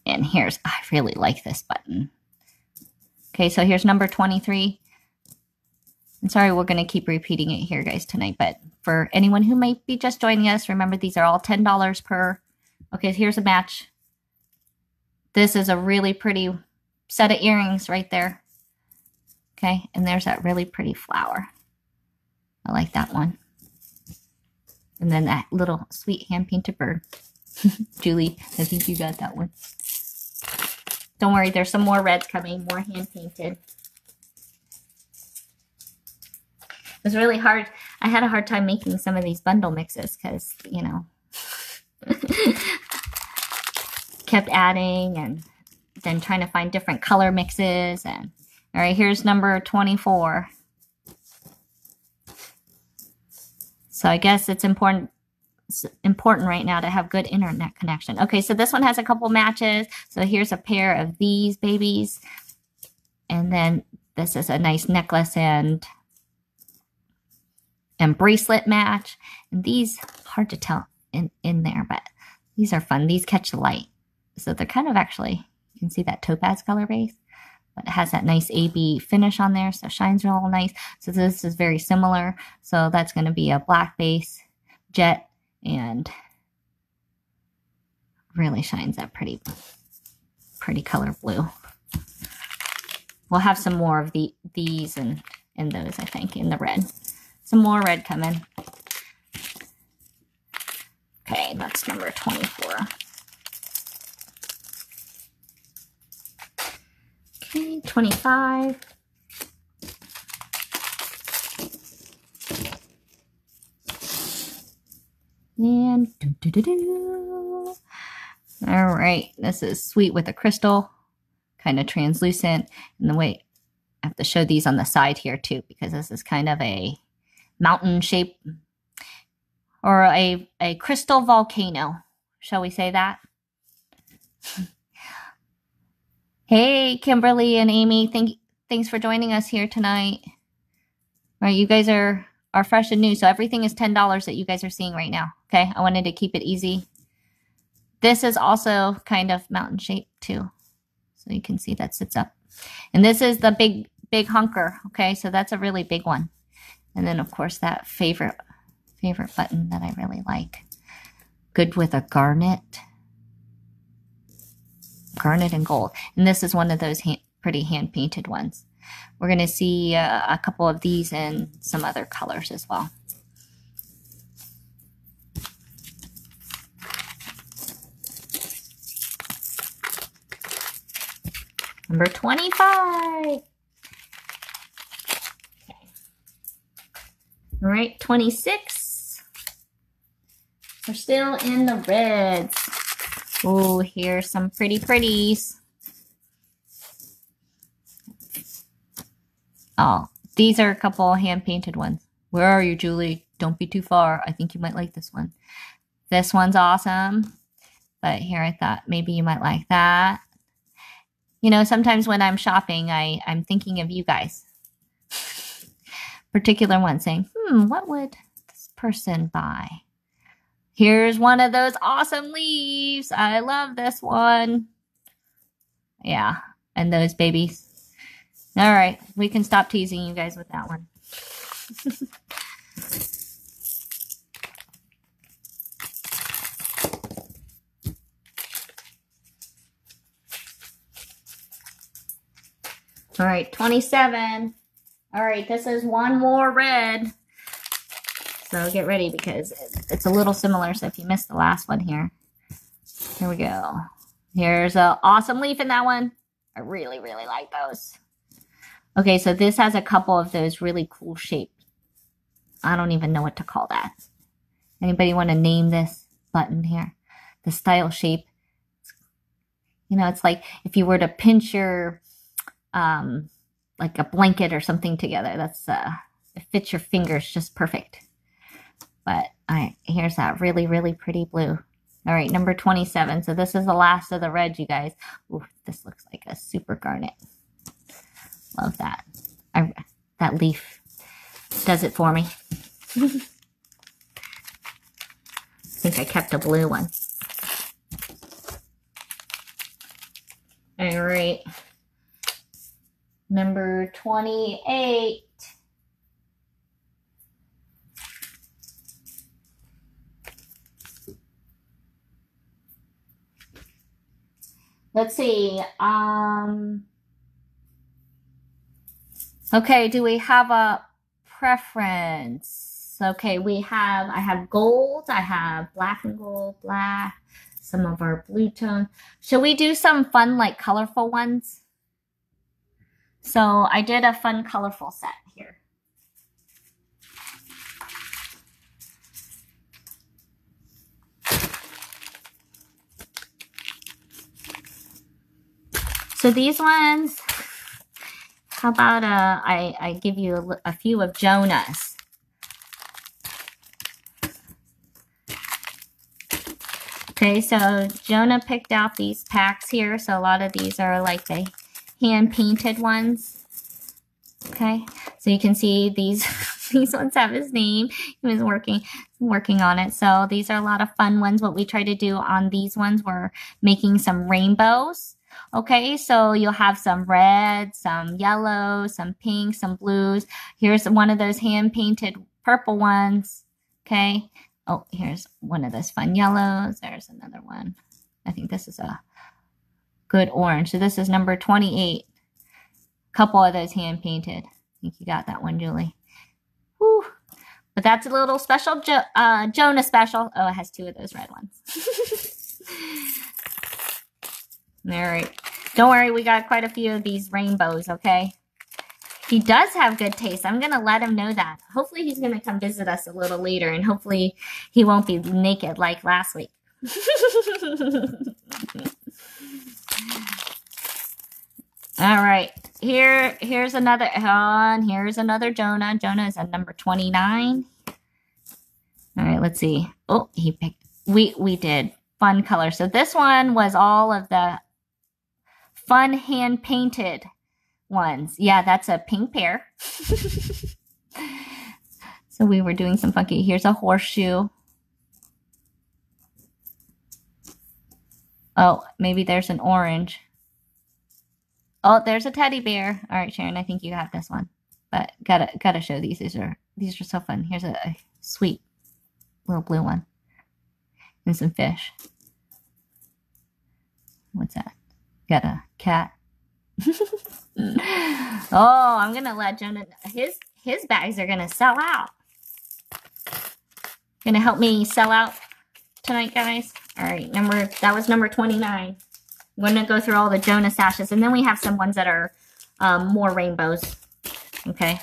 And here's, I really like this button. Okay, so here's number 23. I'm sorry we're going to keep repeating it here, guys, tonight. But for anyone who might be just joining us, remember these are all $10 per. Okay, here's a match. This is a really pretty set of earrings right there. Okay, and there's that really pretty flower. I like that one. And then that little sweet hand-painted bird. Julie, I think you got that one. Don't worry, there's some more reds coming, more hand painted. Was really hard. I had a hard time making some of these bundle mixes because, you know, kept adding and then trying to find different color mixes. And all right, here's number 24. So I guess it's important it's important right now to have good internet connection. Okay, so this one has a couple matches. So here's a pair of these babies. And then this is a nice necklace and and bracelet match. And these, hard to tell in, in there, but these are fun. These catch the light. So they're kind of actually, you can see that topaz color base, but it has that nice AB finish on there. So shines real nice. So this is very similar. So that's going to be a black base, jet and really shines that pretty, pretty color blue. We'll have some more of the these and, and those, I think, in the red. Some more red coming. Okay, that's number 24. Okay, 25. And doo -doo -doo all right, this is sweet with a crystal, kind of translucent. And the way I have to show these on the side here too, because this is kind of a mountain shape or a, a crystal volcano. Shall we say that? hey, Kimberly and Amy, thank thanks for joining us here tonight. All right, you guys are are fresh and new. So everything is $10 that you guys are seeing right now. Okay. I wanted to keep it easy. This is also kind of mountain shape too. So you can see that sits up. And this is the big, big hunker. Okay. So that's a really big one. And then of course that favorite, favorite button that I really like. Good with a garnet. Garnet and gold. And this is one of those hand, pretty hand painted ones. We're going to see uh, a couple of these in some other colors as well. Number 25. All right, 26. We're still in the reds. Oh, here's some pretty pretties. Oh, these are a couple hand painted ones. Where are you, Julie? Don't be too far. I think you might like this one. This one's awesome. But here I thought maybe you might like that. You know, sometimes when I'm shopping, I, I'm thinking of you guys. Particular one saying, hmm, what would this person buy? Here's one of those awesome leaves. I love this one. Yeah, and those babies. All right, we can stop teasing you guys with that one. All right, 27. All right, this is one more red. So get ready because it's a little similar. So if you missed the last one here, here we go. Here's an awesome leaf in that one. I really, really like those. Okay, so this has a couple of those really cool shapes. I don't even know what to call that. Anybody want to name this button here? The style shape. You know, it's like if you were to pinch your, um, like a blanket or something together. That's, uh, it fits your fingers just perfect. But I here's that really, really pretty blue. All right, number 27. So this is the last of the red, you guys. Ooh, this looks like a super garnet. Love that. I, that leaf does it for me. I think I kept a blue one. All right. Number 28. Let's see. Um, Okay, do we have a preference? Okay, we have, I have gold, I have black and gold, black, some of our blue tone. Should we do some fun, like colorful ones? So I did a fun, colorful set here. So these ones, how about uh, I, I give you a, a few of Jonah's. Okay, so Jonah picked out these packs here. So a lot of these are like the hand-painted ones. Okay, so you can see these these ones have his name. He was working working on it. So these are a lot of fun ones. What we try to do on these ones, we're making some rainbows. Okay, so you'll have some red, some yellow, some pink, some blues. Here's one of those hand painted purple ones. Okay. Oh, here's one of those fun yellows. There's another one. I think this is a good orange. So this is number 28. A Couple of those hand painted. I think you got that one, Julie. Whew. But that's a little special jo uh, Jonah special. Oh, it has two of those red ones. All right. Don't worry, we got quite a few of these rainbows, okay? He does have good taste. I'm going to let him know that. Hopefully he's going to come visit us a little later, and hopefully he won't be naked like last week. All right. Here, here's another on. Here's another Jonah. Jonah is at number 29. All right, let's see. Oh, he picked. We we did fun color. So this one was all of the fun hand painted ones. Yeah, that's a pink pear. so So we were doing some funky. Here's a horseshoe. Oh, maybe there's an orange. Oh, there's a teddy bear. All right, Sharon, I think you got this one. But gotta gotta show these. These are these are so fun. Here's a, a sweet little blue one. And some fish. What's that? Got a cat. oh, I'm gonna let Jonah his his bags are gonna sell out. Gonna help me sell out tonight, guys. All right, number that was number 29. I'm gonna go through all the Jonah sashes, and then we have some ones that are um, more rainbows. Okay,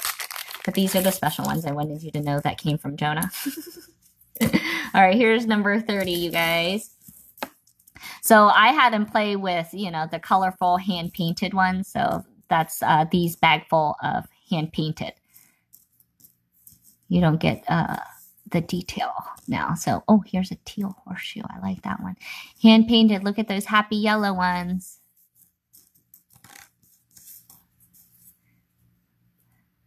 but these are the special ones I wanted you to know that came from Jonah. all right, here's number 30, you guys. So I had him play with, you know, the colorful hand painted ones. So that's uh, these bag full of hand painted. You don't get uh, the detail now. So, oh, here's a teal horseshoe. I like that one. Hand painted. Look at those happy yellow ones.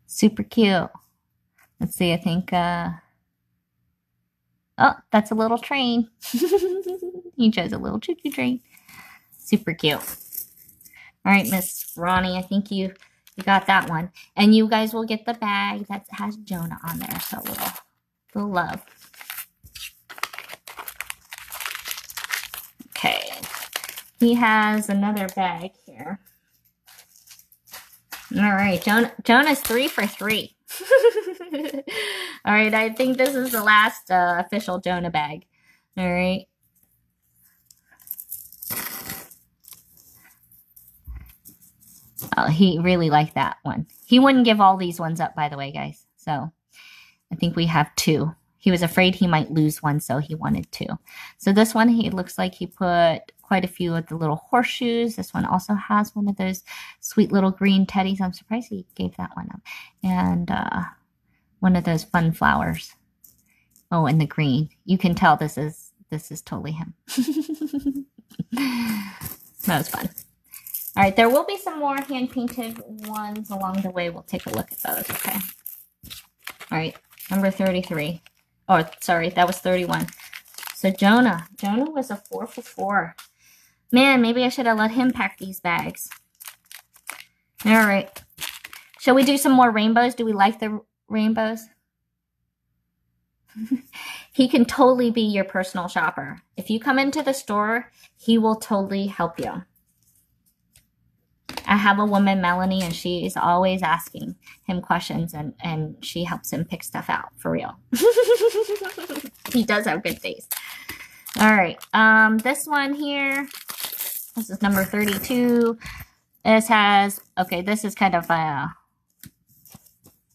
Super cute. Let's see, I think, uh, oh, that's a little train. he chose a little choo-choo train. Super cute. All right, Miss Ronnie, I think you you got that one. And you guys will get the bag that has Jonah on there. So little, little love. Okay. He has another bag here. All right, Jonah, Jonah's three for three. All right, I think this is the last uh, official Jonah bag. All right. Oh, he really liked that one. He wouldn't give all these ones up, by the way, guys. So I think we have two. He was afraid he might lose one, so he wanted two. So this one, he looks like he put quite a few of the little horseshoes. This one also has one of those sweet little green teddies. I'm surprised he gave that one up. And uh, one of those fun flowers. Oh, and the green. You can tell this is this is totally him. that was fun. All right, there will be some more hand painted ones along the way. We'll take a look at those, okay? All right, number 33. Oh, sorry, that was 31. So Jonah, Jonah was a four for four. Man, maybe I should have let him pack these bags. All right. Shall we do some more rainbows? Do we like the rainbows? he can totally be your personal shopper. If you come into the store, he will totally help you. I have a woman, Melanie, and she is always asking him questions and, and she helps him pick stuff out for real. he does have good taste. All right. Um, this one here, this is number 32. This has, okay, this is kind of a,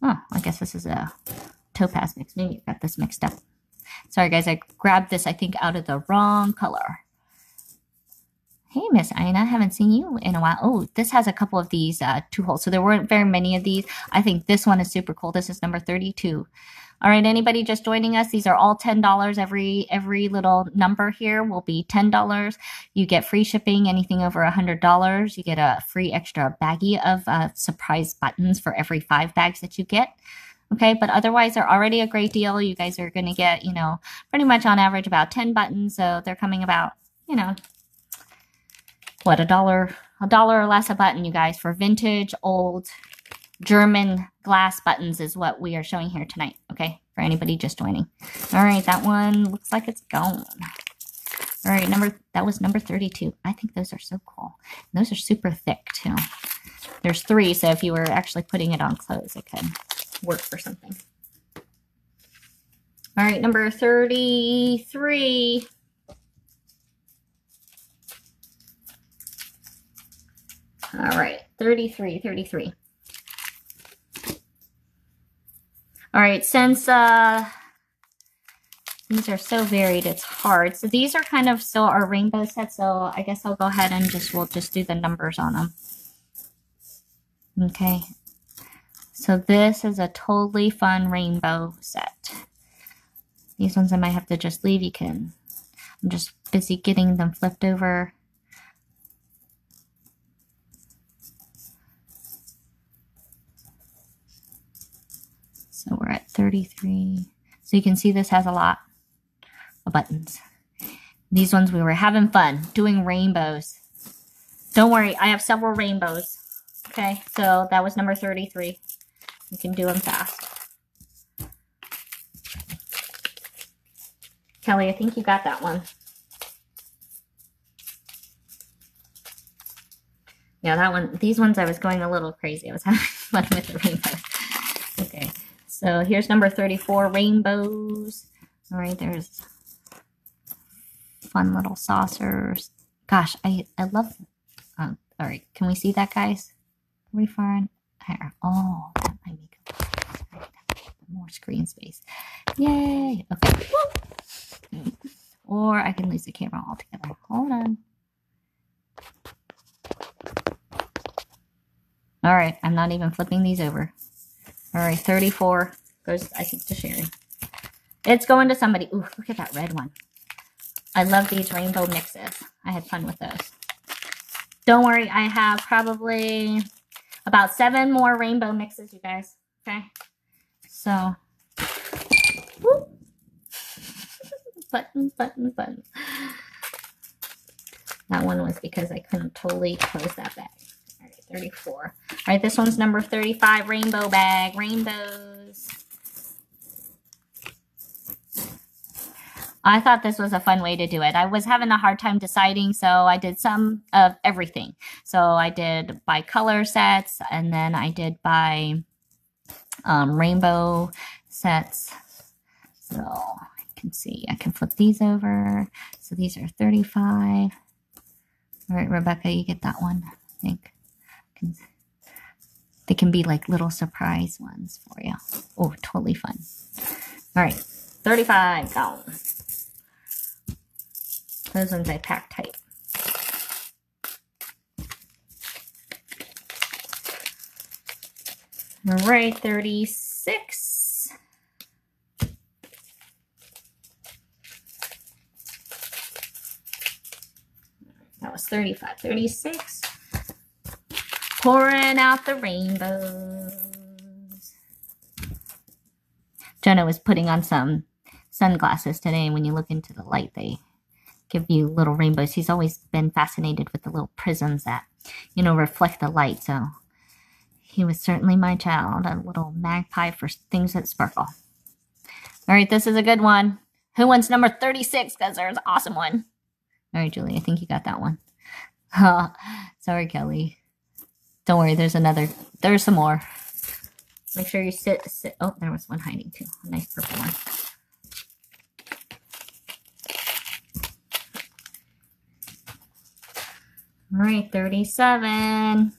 oh, I guess this is a topaz mix. Maybe I got this mixed up. Sorry, guys. I grabbed this, I think, out of the wrong color. Hey, Miss Ina, haven't seen you in a while. Oh, this has a couple of these uh, two holes. So there weren't very many of these. I think this one is super cool. This is number 32. All right, anybody just joining us? These are all $10. Every every little number here will be $10. You get free shipping, anything over $100. You get a free extra baggie of uh, surprise buttons for every five bags that you get. Okay, but otherwise they're already a great deal. You guys are going to get, you know, pretty much on average about 10 buttons. So they're coming about, you know, what a dollar a dollar or less a button you guys for vintage old german glass buttons is what we are showing here tonight okay for anybody just joining. All right that one looks like it's gone. All right number that was number 32 i think those are so cool. Those are super thick too. There's three so if you were actually putting it on clothes it could work for something. All right number 33 All right, 33, 33. All right, since uh, these are so varied, it's hard. So these are kind of still our rainbow set, so I guess I'll go ahead and just, we'll just do the numbers on them. Okay, so this is a totally fun rainbow set. These ones I might have to just leave. You can, I'm just busy getting them flipped over. So we're at 33. So you can see this has a lot of buttons. These ones we were having fun doing rainbows. Don't worry, I have several rainbows. Okay, so that was number 33. You can do them fast. Kelly, I think you got that one. Yeah, that one, these ones I was going a little crazy. I was having fun with the rainbow. So here's number 34, rainbows. All right, there's fun little saucers. Gosh, I, I love, uh, all right, can we see that, guys? Are we in? Here. Oh, that might make more screen space. Yay. Okay. Or I can lose the camera altogether. Hold on. All right, I'm not even flipping these over. All right, 34 goes, I think, to Sherry. It's going to somebody. Ooh, look at that red one. I love these rainbow mixes. I had fun with those. Don't worry, I have probably about seven more rainbow mixes, you guys. Okay? So, whoop. button, button, button. That one was because I couldn't totally close that bag. 34. All right, this one's number 35, rainbow bag, rainbows. I thought this was a fun way to do it. I was having a hard time deciding, so I did some of everything. So I did by color sets, and then I did by um, rainbow sets. So I can see, I can flip these over. So these are 35. All right, Rebecca, you get that one, I think they can be like little surprise ones for you. Oh, totally fun. All right, 35 gone. Those ones I pack tight. All right, 36. That was 35. 36 pouring out the rainbows. Jonah was putting on some sunglasses today, and when you look into the light, they give you little rainbows. He's always been fascinated with the little prisms that, you know, reflect the light. So he was certainly my child, a little magpie for things that sparkle. All right, this is a good one. Who wants number 36? Because there's an awesome one. All right, Julie, I think you got that one. Sorry, Kelly. Don't worry, there's another. There's some more. Make sure you sit. sit. Oh, there was one hiding too. A nice purple one. All right, 37.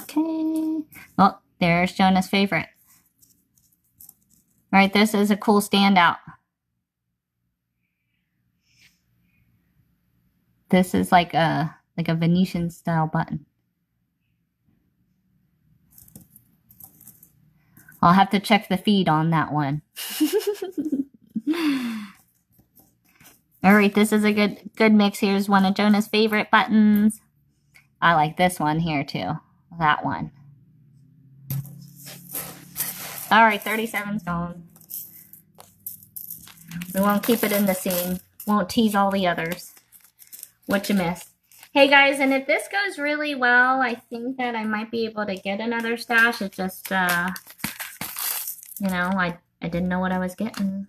Okay. Oh, there's Jonah's favorite. Right, this is a cool standout. This is like a like a Venetian style button. I'll have to check the feed on that one. All right, this is a good good mix. Here's one of Jonah's favorite buttons. I like this one here too. That one. All right, 37's gone. We won't keep it in the scene. Won't tease all the others. What you missed. Hey guys, and if this goes really well, I think that I might be able to get another stash. It's just, uh, you know, I, I didn't know what I was getting.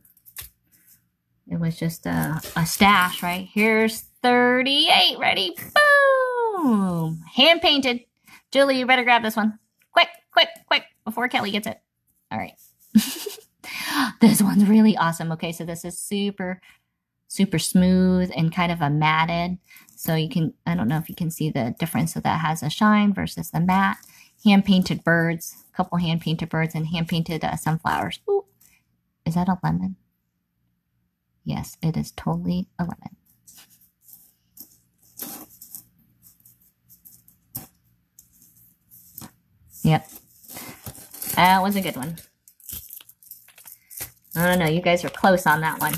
It was just a, a stash, right? Here's 38. Ready? Boom! Hand painted. Julie, you better grab this one. Quick, quick, quick, before Kelly gets it. All right. this one's really awesome. Okay, so this is super, super smooth and kind of a matted. So you can, I don't know if you can see the difference. So that has a shine versus the matte. Hand painted birds, a couple hand painted birds and hand painted uh, sunflowers. Ooh, is that a lemon? Yes, it is totally a lemon. Yep. That was a good one. I don't know. You guys are close on that one.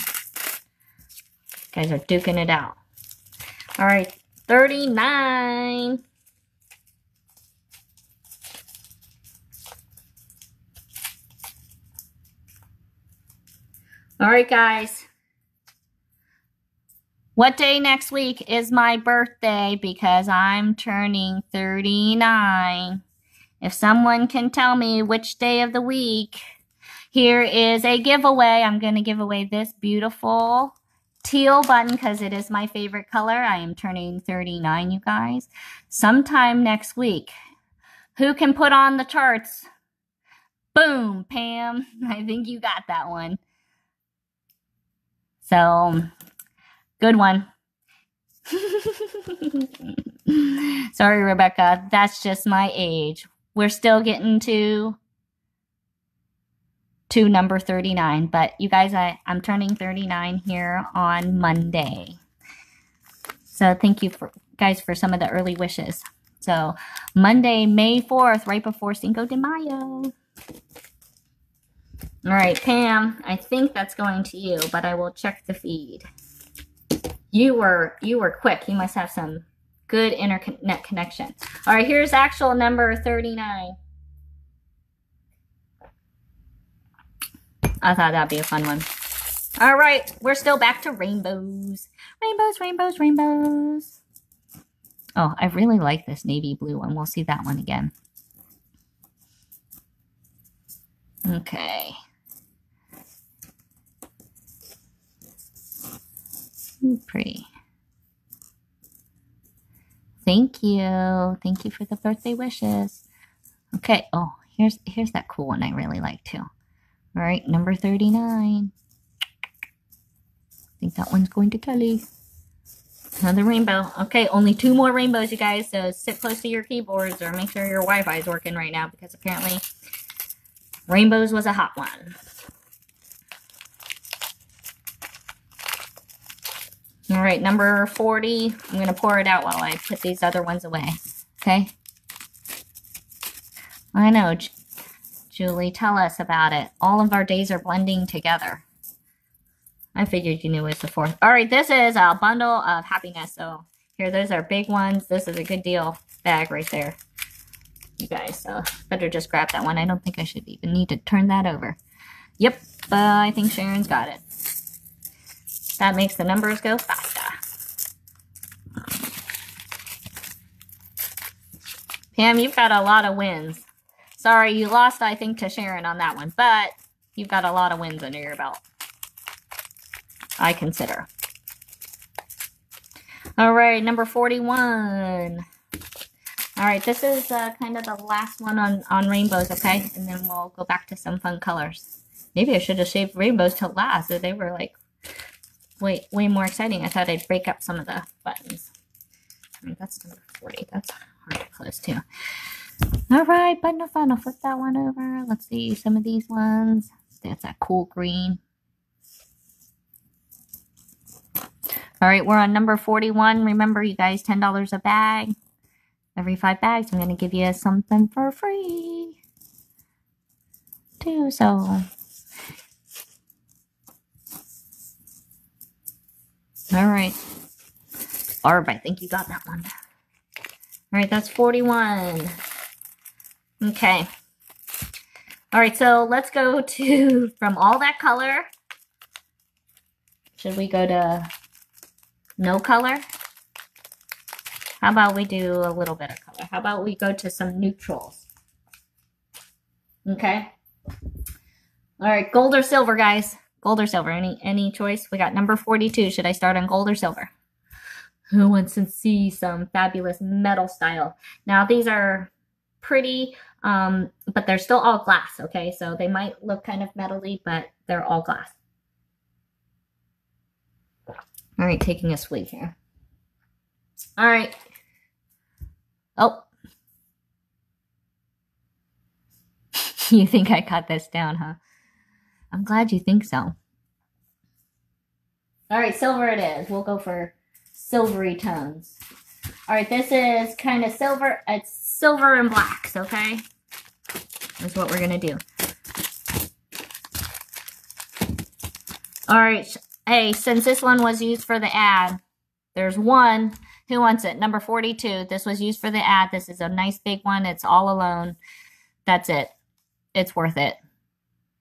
guys are duking it out. All right, 39. All right, guys. What day next week is my birthday? Because I'm turning 39. If someone can tell me which day of the week, here is a giveaway. I'm going to give away this beautiful teal button because it is my favorite color. I am turning 39, you guys. Sometime next week. Who can put on the charts? Boom, Pam. I think you got that one. So, good one. Sorry, Rebecca. That's just my age. We're still getting to to number 39, but you guys, I, I'm turning 39 here on Monday. So thank you for guys for some of the early wishes. So Monday, May 4th, right before Cinco de Mayo. All right, Pam, I think that's going to you, but I will check the feed. You were you were quick. You must have some good internet connection. All right, here's actual number 39. I thought that'd be a fun one. All right, we're still back to rainbows. Rainbows, rainbows, rainbows. Oh, I really like this navy blue one. We'll see that one again. Okay. Pretty. Thank you. Thank you for the birthday wishes. Okay. Oh, here's here's that cool one I really like too. All right, number 39. I think that one's going to Kelly. Another rainbow. Okay, only two more rainbows, you guys. So sit close to your keyboards or make sure your Wi-Fi is working right now because apparently rainbows was a hot one. All right, number 40. I'm going to pour it out while I put these other ones away. Okay? I know. Julie, tell us about it. All of our days are blending together. I figured you knew it was the fourth. All right, this is a bundle of happiness. So here, those are big ones. This is a good deal bag right there. You guys, so better just grab that one. I don't think I should even need to turn that over. Yep, uh, I think Sharon's got it. That makes the numbers go faster. Pam, you've got a lot of wins. Sorry, you lost, I think, to Sharon on that one, but you've got a lot of wins under your belt. I consider. All right, number 41. All right, this is uh, kind of the last one on, on rainbows, okay? And then we'll go back to some fun colors. Maybe I should have saved rainbows till last. They were like way, way more exciting. I thought I'd break up some of the buttons. I mean, that's number 40. That's hard to close too. All right, button of fun. I'll flip that one over. Let's see some of these ones. That's that cool green. All right, we're on number 41. Remember, you guys, $10 a bag. Every five bags, I'm going to give you something for free. Too, so All right. Barb, I think you got that one. All right, that's 41. Okay. All right, so let's go to, from all that color, should we go to no color? How about we do a little bit of color? How about we go to some neutrals? Okay. All right, gold or silver, guys. Gold or silver? Any any choice? We got number 42. Should I start on gold or silver? Who wants to see some fabulous metal style? Now these are pretty, um, but they're still all glass, okay? So they might look kind of metally, but they're all glass. All right, taking a sweep here. All right. Oh. you think I cut this down, huh? I'm glad you think so. All right, silver it is. We'll go for silvery tones. All right, this is kind of silver. It's silver and blacks, okay? That's what we're going to do. All right, hey, since this one was used for the ad, there's one. Who wants it? Number 42. This was used for the ad. This is a nice big one. It's all alone. That's it. It's worth it.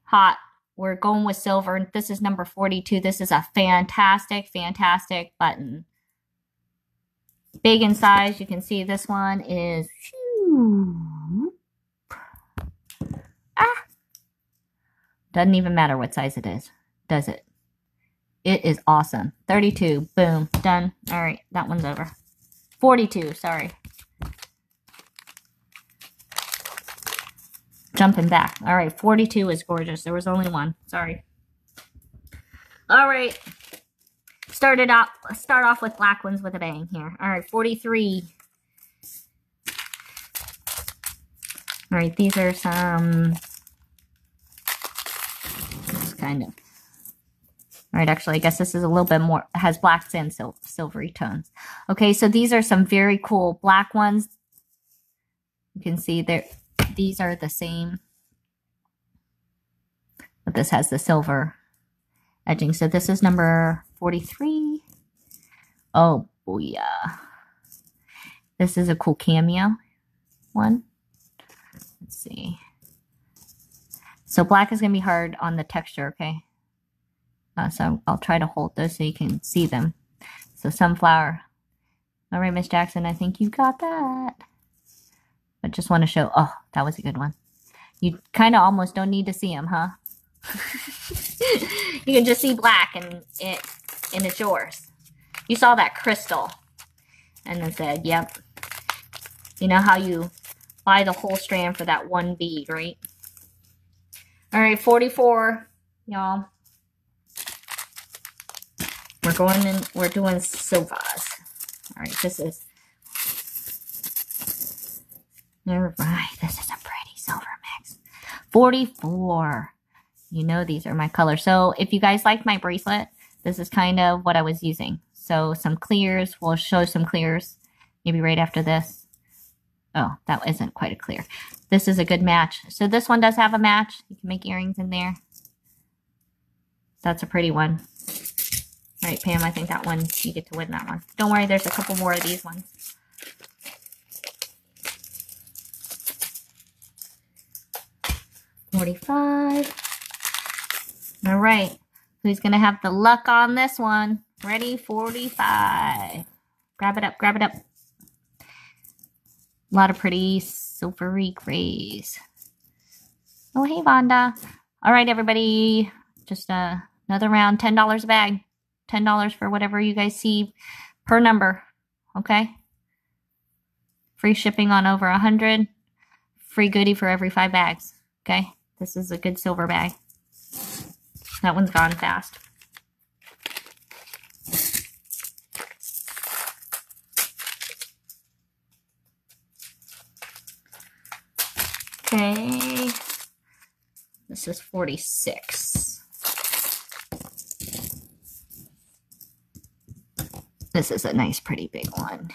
Hot. We're going with silver. This is number 42. This is a fantastic, fantastic button. Big in size. You can see this one is. Ah. Doesn't even matter what size it is, does it? It is awesome. 32. Boom. Done. All right. That one's over. 42. Sorry. Jumping back. All right. 42 is gorgeous. There was only one. Sorry. All right. Started off, start off with black ones with a bang here. All right. 43. All right. These are some, kind of all right, actually, I guess this is a little bit more, has blacks and sil silvery tones. Okay, so these are some very cool black ones. You can see there, these are the same, but this has the silver edging. So this is number 43. Oh, yeah. This is a cool cameo one. Let's see. So black is going to be hard on the texture, okay? Uh, so I'll try to hold those so you can see them. So sunflower. All right, Miss Jackson, I think you got that. But just want to show, oh, that was a good one. You kind of almost don't need to see them, huh? you can just see black and it and it's yours. You saw that crystal and then said, yep. You know how you buy the whole strand for that one bead, right? All right, 44, y'all. We're going in, we're doing silvers. All right, this is, all right, this is a pretty silver mix. 44. You know these are my colors. So if you guys like my bracelet, this is kind of what I was using. So some clears, we'll show some clears maybe right after this. Oh, that isn't quite a clear. This is a good match. So this one does have a match. You can make earrings in there. That's a pretty one. All right, Pam, I think that one, you get to win that one. Don't worry, there's a couple more of these ones. Forty-five. All right, who's going to have the luck on this one? Ready? 45. Grab it up, grab it up. A lot of pretty silvery grays. Oh, hey, Vonda. All right, everybody. Just uh, another round, $10 a bag. $10 for whatever you guys see per number. Okay? Free shipping on over a 100 Free goodie for every five bags. Okay? This is a good silver bag. That one's gone fast. Okay. This is 46. This is a nice, pretty big one.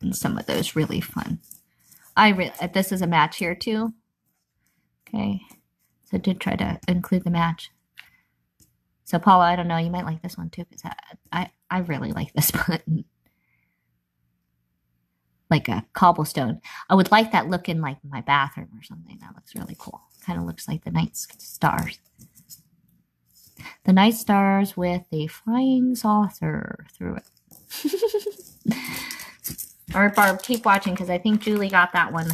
And some of those really fun. I re this is a match here too. Okay. So I did try to include the match. So Paula, I don't know, you might like this one too, because I, I, I really like this button. Like a cobblestone. I would like that look in like my bathroom or something. That looks really cool. Kind of looks like the night stars. The night stars with a flying saucer through it. All right, Barb, keep watching because I think Julie got that one.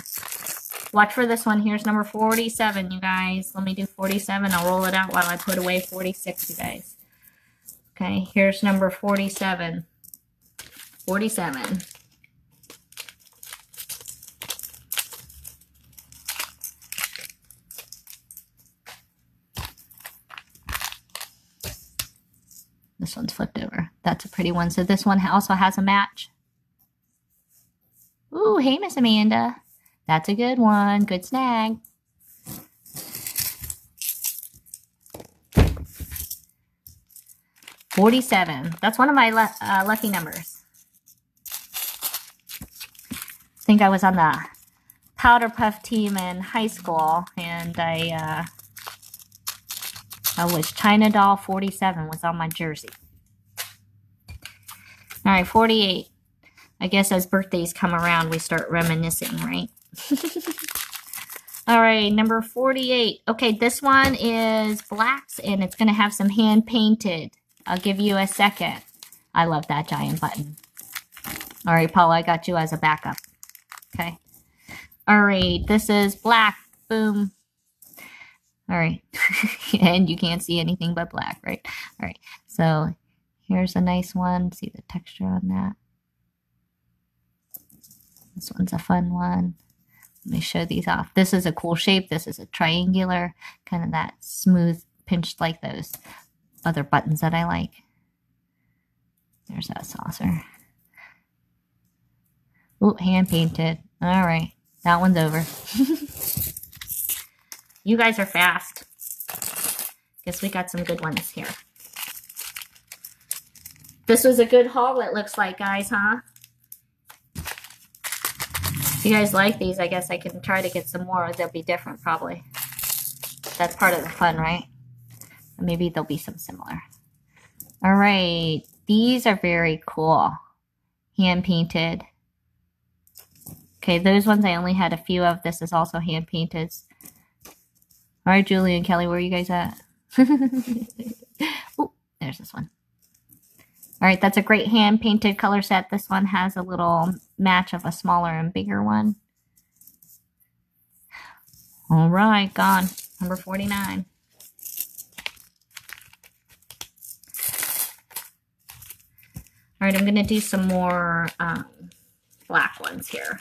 Watch for this one. Here's number 47, you guys. Let me do 47. I'll roll it out while I put away 46, you guys. Okay, here's number 47. 47. This one's flipped over. That's a pretty one. So this one also has a match. Ooh, hey, Miss Amanda. That's a good one. Good snag. Forty-seven. That's one of my uh, lucky numbers. I think I was on the powder puff team in high school, and I uh, That was China Doll 47 was on my jersey. All right, 48. I guess as birthdays come around, we start reminiscing, right? All right, number 48. Okay, this one is blacks and it's going to have some hand painted. I'll give you a second. I love that giant button. All right, Paula, I got you as a backup. Okay. All right, this is black. Boom. All right. and you can't see anything but black, right? All right. So here's a nice one. See the texture on that. This one's a fun one. Let me show these off. This is a cool shape. This is a triangular, kind of that smooth pinched like those other buttons that I like. There's that saucer. Oh, hand painted. All right. That one's over. you guys are fast. Guess we got some good ones here. This was a good haul, it looks like, guys, huh? You guys like these, I guess I can try to get some more. They'll be different, probably. That's part of the fun, right? Maybe there'll be some similar. All right. These are very cool. Hand painted. Okay, those ones I only had a few of. This is also hand painted. All right, Julie and Kelly, where are you guys at? oh, there's this one. All right, that's a great hand painted color set. This one has a little match of a smaller and bigger one. All right, gone. Number 49. All right, I'm going to do some more um, black ones here.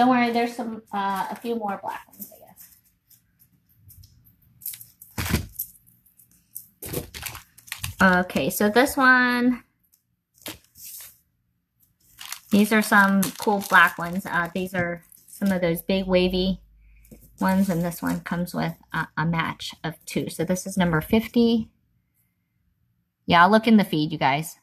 Don't worry, there's some uh, a few more black ones, I guess. Okay, so this one, these are some cool black ones. Uh, these are some of those big wavy ones, and this one comes with a, a match of two. So this is number 50. Yeah, I'll look in the feed, you guys.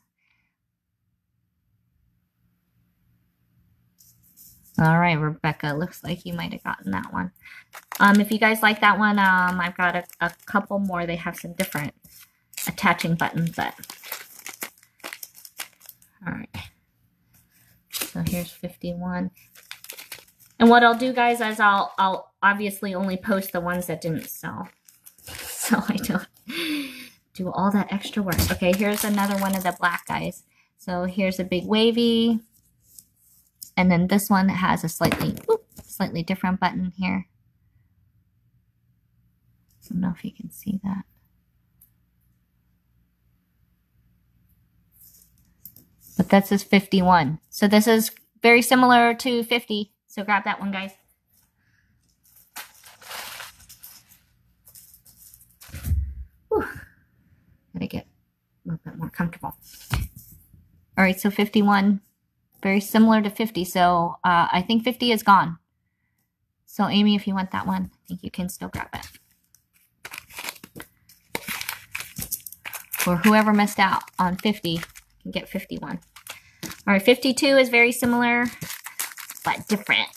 All right, Rebecca, looks like you might have gotten that one. Um, if you guys like that one, um, I've got a, a couple more. They have some different attaching button, but All right. So here's 51. And what I'll do, guys, is I'll, I'll obviously only post the ones that didn't sell. So I don't do all that extra work. Okay, here's another one of the black guys. So here's a big wavy. And then this one has a slightly, slightly different button here. I don't know if you can see that. But this is 51. So this is very similar to 50. So grab that one, guys. Whew. Gotta get a little bit more comfortable. All right, so 51 very similar to 50. So uh, I think 50 is gone. So Amy, if you want that one, I think you can still grab it. Or whoever missed out on 50 can get 51. All right, 52 is very similar, but different.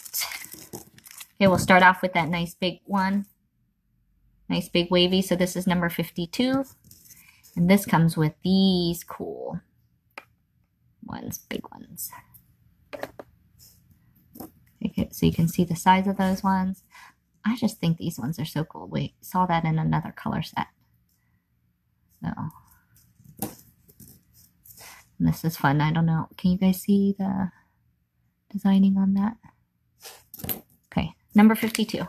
Okay, we'll start off with that nice big one. Nice big wavy. So this is number 52. And this comes with these cool ones, big ones Okay, so you can see the size of those ones. I just think these ones are so cool. We saw that in another color set. So, this is fun. I don't know. Can you guys see the designing on that? Okay, number 52. All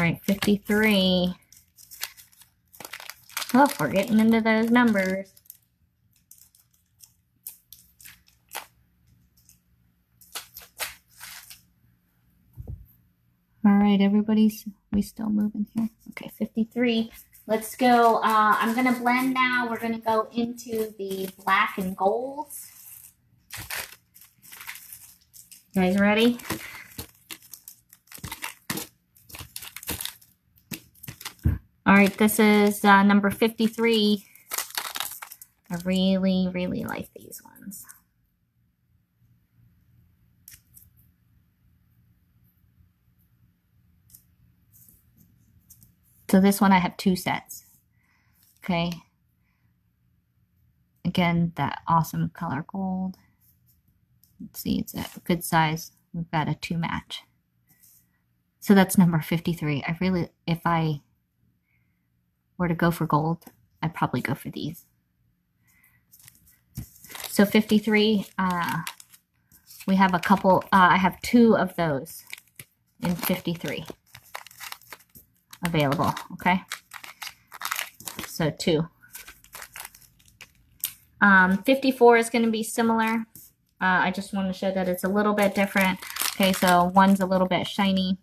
right, 53. Oh, we're getting into those numbers. All right, everybody's, we still moving here? Okay, 53. Let's go. Uh, I'm going to blend now. We're going to go into the black and golds. You guys ready? All right, this is uh, number 53. I really, really like these ones. So this one I have two sets. Okay. Again, that awesome color gold. Let's see, it's a good size. We've got a two match. So that's number 53. I really, if I were to go for gold, I'd probably go for these. So 53, uh, we have a couple, uh, I have two of those in 53 available, okay? So two. Um, 54 is going to be similar. Uh, I just want to show that it's a little bit different. Okay, so one's a little bit shiny.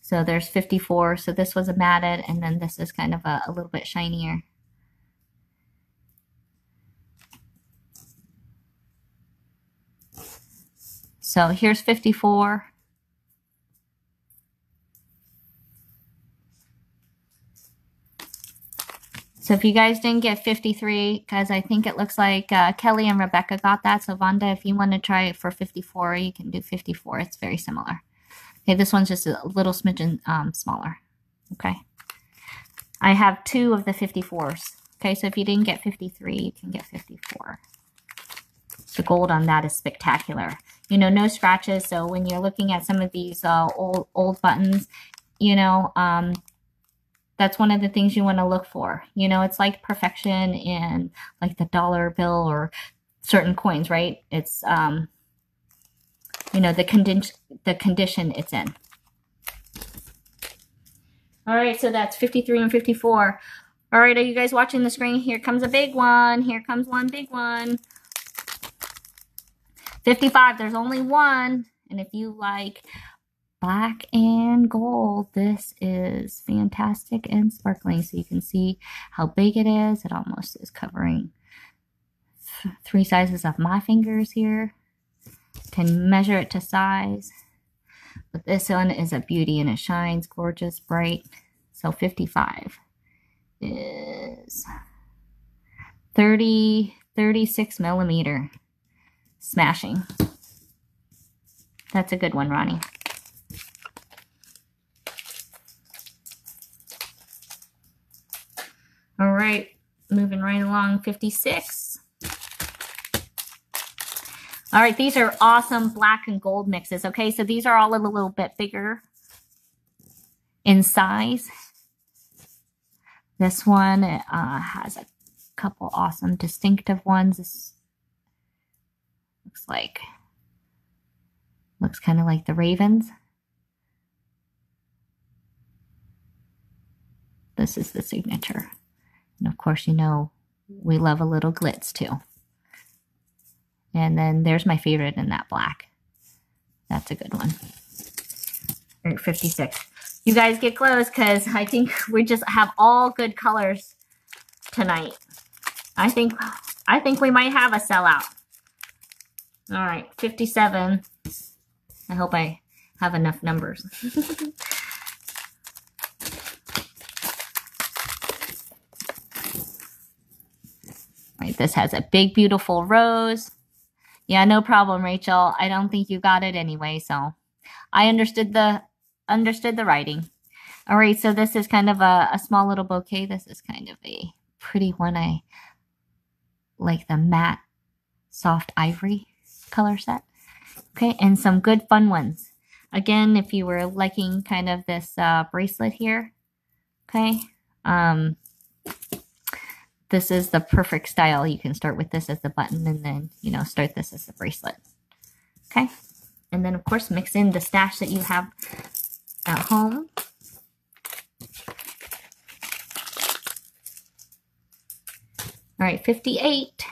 So there's 54. So this was a matted, and then this is kind of a, a little bit shinier. So here's 54. So if you guys didn't get 53, because I think it looks like uh, Kelly and Rebecca got that. So Vonda, if you want to try it for 54, you can do 54. It's very similar. Okay, this one's just a little smidgen um, smaller. Okay. I have two of the 54s. Okay, so if you didn't get 53, you can get 54. The gold on that is spectacular. You know, no scratches. So when you're looking at some of these uh, old old buttons, you know, um, that's one of the things you want to look for. You know, it's like perfection in like the dollar bill or certain coins, right? It's um you know, the condition the condition it's in. All right, so that's 53 and 54. All right, are you guys watching the screen? Here comes a big one. Here comes one big one. 55, there's only one. And if you like black and gold. This is fantastic and sparkling. So you can see how big it is. It almost is covering th three sizes of my fingers here. Can measure it to size. But this one is a beauty and it shines gorgeous, bright. So 55 is 30, 36 millimeter smashing. That's a good one, Ronnie. All right, moving right along, 56. All right, these are awesome black and gold mixes. Okay, so these are all a little bit bigger in size. This one uh, has a couple awesome distinctive ones. This looks like, looks kind of like the Ravens. This is the signature. And of course, you know, we love a little glitz too. And then there's my favorite in that black. That's a good one. 56. You guys get close because I think we just have all good colors tonight. I think I think we might have a sellout. All right, 57. I hope I have enough numbers. Right, this has a big, beautiful rose. Yeah, no problem, Rachel. I don't think you got it anyway, so I understood the understood the writing. All right, so this is kind of a, a small little bouquet. This is kind of a pretty one. I like the matte soft ivory color set. Okay, and some good fun ones. Again, if you were liking kind of this uh, bracelet here, okay, um, this is the perfect style. You can start with this as the button and then, you know, start this as the bracelet. Okay. And then, of course, mix in the stash that you have at home. All right, 58.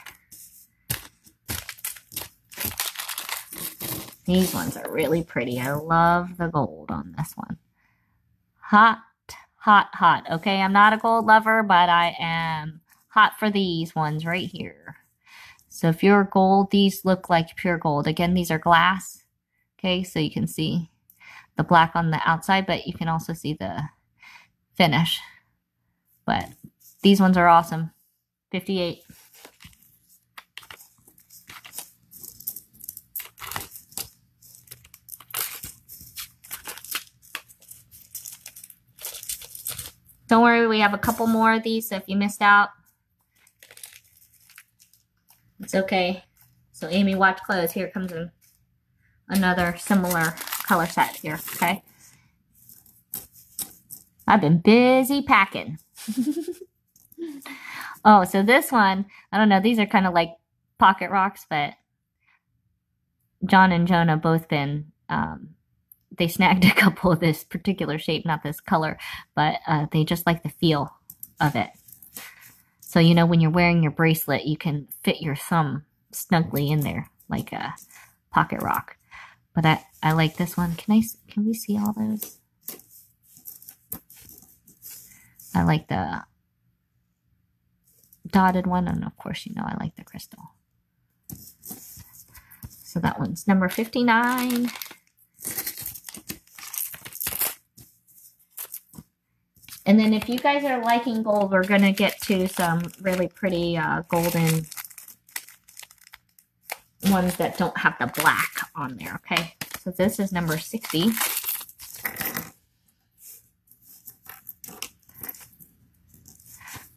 These ones are really pretty. I love the gold on this one. Hot, hot, hot. Okay, I'm not a gold lover, but I am hot for these ones right here. So if you're gold, these look like pure gold. Again, these are glass. Okay, so you can see the black on the outside, but you can also see the finish. But these ones are awesome. 58. Don't worry, we have a couple more of these, so if you missed out, it's okay. So Amy, watch close. Here comes a, another similar color set here, okay? I've been busy packing. oh, so this one, I don't know, these are kind of like pocket rocks, but John and Jonah both been um, they snagged a couple of this particular shape, not this color, but uh, they just like the feel of it. So, you know, when you're wearing your bracelet, you can fit your thumb snugly in there like a pocket rock. But I, I like this one. Can I, can we see all those? I like the dotted one. And of course, you know, I like the crystal. So that one's number 59. And then if you guys are liking gold, we're going to get to some really pretty uh, golden ones that don't have the black on there, okay? So this is number 60.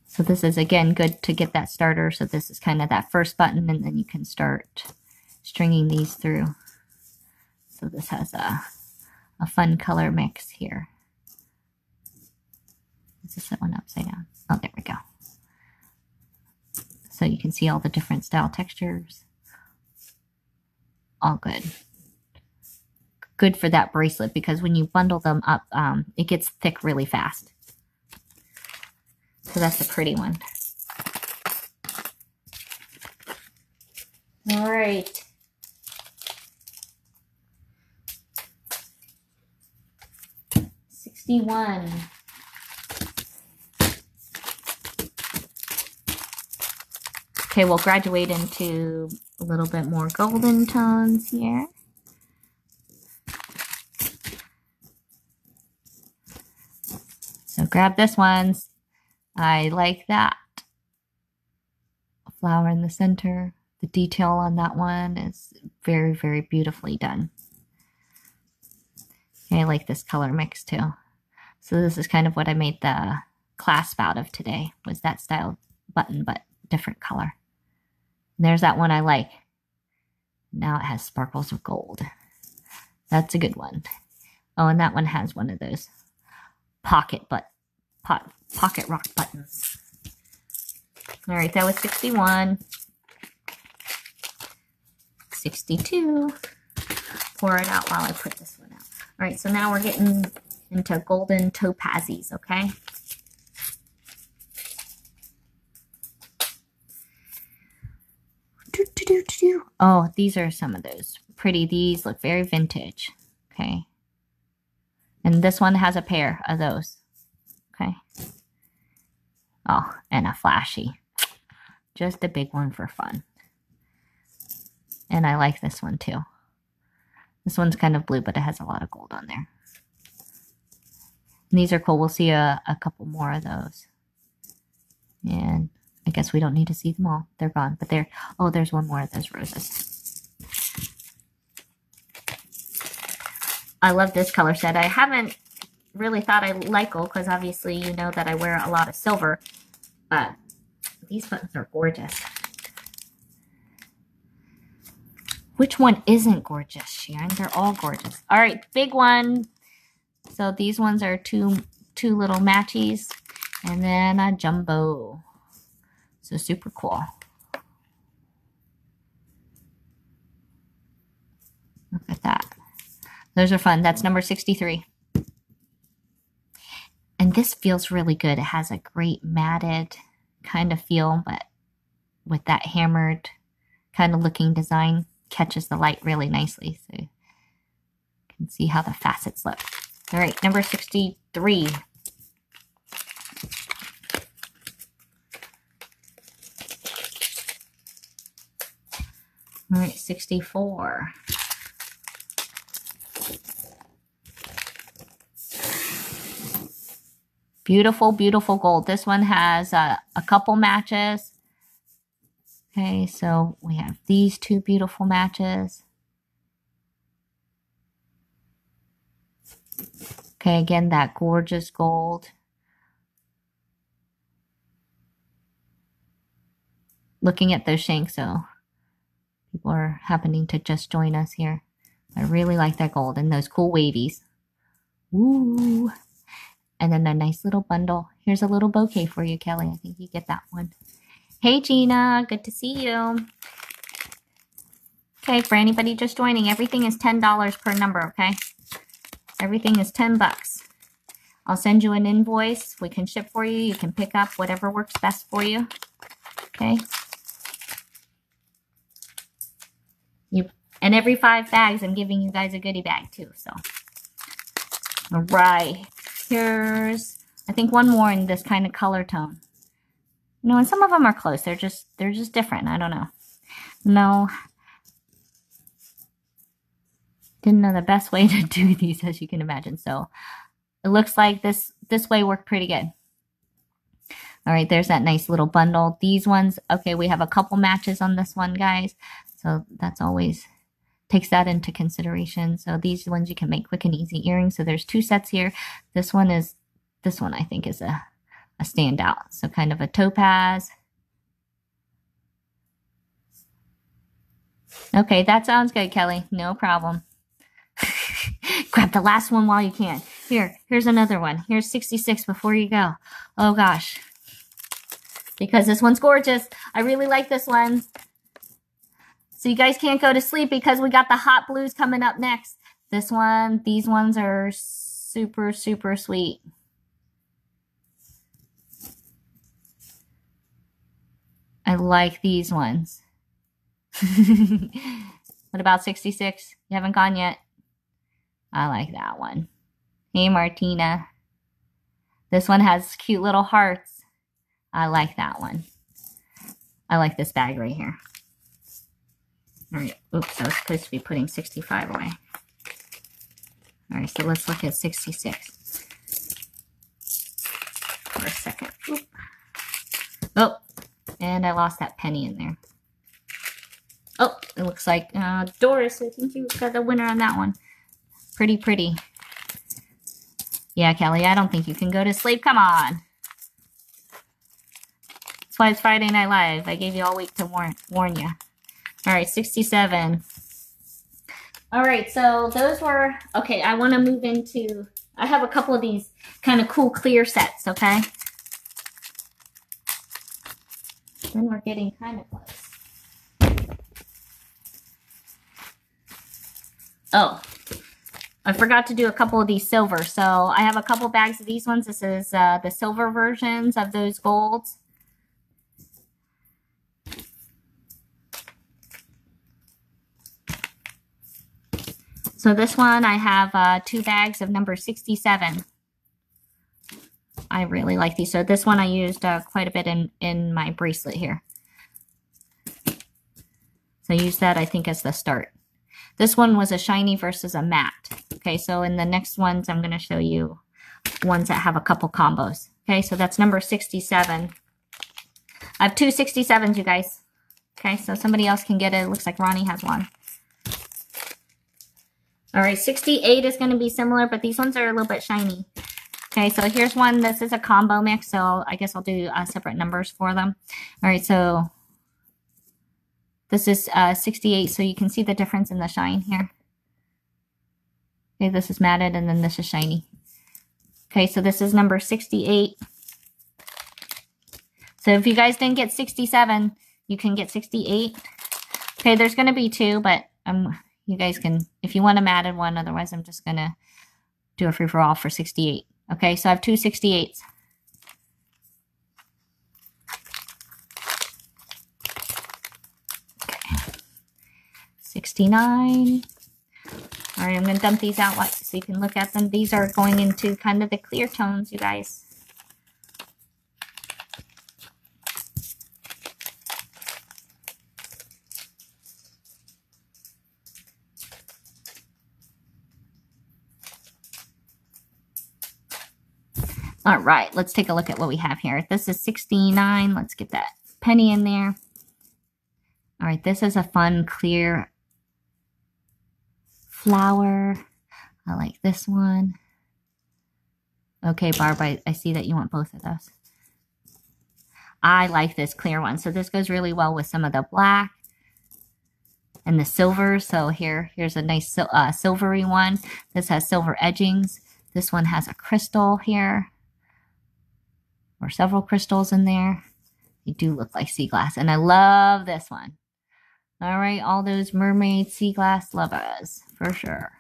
So this is, again, good to get that starter. So this is kind of that first button, and then you can start stringing these through. So this has a, a fun color mix here. Is this that one upside down? Oh, there we go. So you can see all the different style textures. All good. Good for that bracelet because when you bundle them up, um, it gets thick really fast. So that's a pretty one. All right. Sixty-one. Okay, we'll graduate into a little bit more golden tones here. So grab this one. I like that. Flower in the center. The detail on that one is very, very beautifully done. I like this color mix too. So this is kind of what I made the clasp out of today, was that style button, but different color. There's that one I like. Now it has sparkles of gold. That's a good one. Oh, and that one has one of those pocket but pot, pocket rock buttons. All right, that was 61. 62. Pour it out while I put this one out. All right, so now we're getting into golden topazes, okay? Oh, these are some of those. Pretty. These look very vintage. Okay. And this one has a pair of those. Okay. Oh, and a flashy. Just a big one for fun. And I like this one too. This one's kind of blue, but it has a lot of gold on there. And these are cool. We'll see a, a couple more of those. And I guess we don't need to see them all. They're gone. But there, oh, there's one more of those roses. I love this color set. I haven't really thought I like gold because obviously you know that I wear a lot of silver. But these buttons are gorgeous. Which one isn't gorgeous, Sharon? They're all gorgeous. All right, big one. So these ones are two two little matchies. And then a jumbo. So super cool. Look at that. Those are fun. That's number 63. And this feels really good. It has a great matted kind of feel, but with that hammered kind of looking design catches the light really nicely. So you can see how the facets look. All right, number 63. All right, 64. Beautiful, beautiful gold. This one has uh, a couple matches. Okay, so we have these two beautiful matches. Okay, again, that gorgeous gold. Looking at those shanks, so people are happening to just join us here. I really like that gold and those cool wavies. Woo! And then a nice little bundle. Here's a little bouquet for you, Kelly. I think you get that one. Hey, Gina. Good to see you. Okay, for anybody just joining, everything is $10 per number, okay? Everything is 10 bucks. I'll send you an invoice. We can ship for you. You can pick up whatever works best for you. Okay. You and every five bags, I'm giving you guys a goodie bag too. So, all right. Here's I think one more in this kind of color tone. You know, and some of them are close. They're just they're just different. I don't know. No, didn't know the best way to do these as you can imagine. So it looks like this this way worked pretty good. All right, there's that nice little bundle. These ones, okay, we have a couple matches on this one, guys. So that's always takes that into consideration. So these ones you can make quick and easy earrings. So there's two sets here. This one is, this one I think is a, a standout. So kind of a topaz. Okay, that sounds good, Kelly. No problem. Grab the last one while you can. Here, here's another one. Here's 66 before you go. Oh gosh. Because this one's gorgeous. I really like this one. So you guys can't go to sleep because we got the hot blues coming up next. This one, these ones are super, super sweet. I like these ones. what about 66? You haven't gone yet? I like that one. Hey, Martina. This one has cute little hearts. I like that one. I like this bag right here. All right. Oops, I was supposed to be putting 65 away. All right, so let's look at 66 for a second. Oop. Oh, and I lost that penny in there. Oh, it looks like uh, Doris, I think you got the winner on that one. Pretty pretty. Yeah, Kelly, I don't think you can go to sleep. Come on. That's why it's Friday Night Live. I gave you all week to warn, warn you. All right, 67. All right, so those were, okay, I want to move into, I have a couple of these kind of cool clear sets, okay? Then we're getting kind of close. Oh, I forgot to do a couple of these silver. So I have a couple bags of these ones. This is uh, the silver versions of those golds. So this one, I have uh, two bags of number 67. I really like these. So this one I used uh, quite a bit in, in my bracelet here. So I used that, I think, as the start. This one was a shiny versus a matte. Okay, so in the next ones, I'm going to show you ones that have a couple combos. Okay, so that's number 67. I have two 67s, you guys. Okay, so somebody else can get it. It looks like Ronnie has one. All right, 68 is going to be similar, but these ones are a little bit shiny. Okay, so here's one. This is a combo mix, so I guess I'll do uh, separate numbers for them. All right, so this is uh, 68, so you can see the difference in the shine here. Okay, this is matted and then this is shiny. Okay, so this is number 68. So if you guys didn't get 67, you can get 68. Okay, there's going to be two, but um, you guys can, if you want a matted one, otherwise I'm just going to do a free-for-all for 68. Okay, so I have two 68s. 69. All right, I'm going to dump these out so you can look at them. These are going into kind of the clear tones, you guys. All right, let's take a look at what we have here. This is 69. Let's get that penny in there. All right, this is a fun, clear flower. I like this one. Okay, Barb, I, I see that you want both of those. I like this clear one. So this goes really well with some of the black and the silver. So here, here's a nice uh, silvery one. This has silver edgings. This one has a crystal here or several crystals in there. They do look like sea glass. And I love this one. All right, all those mermaid sea glass lovers for sure.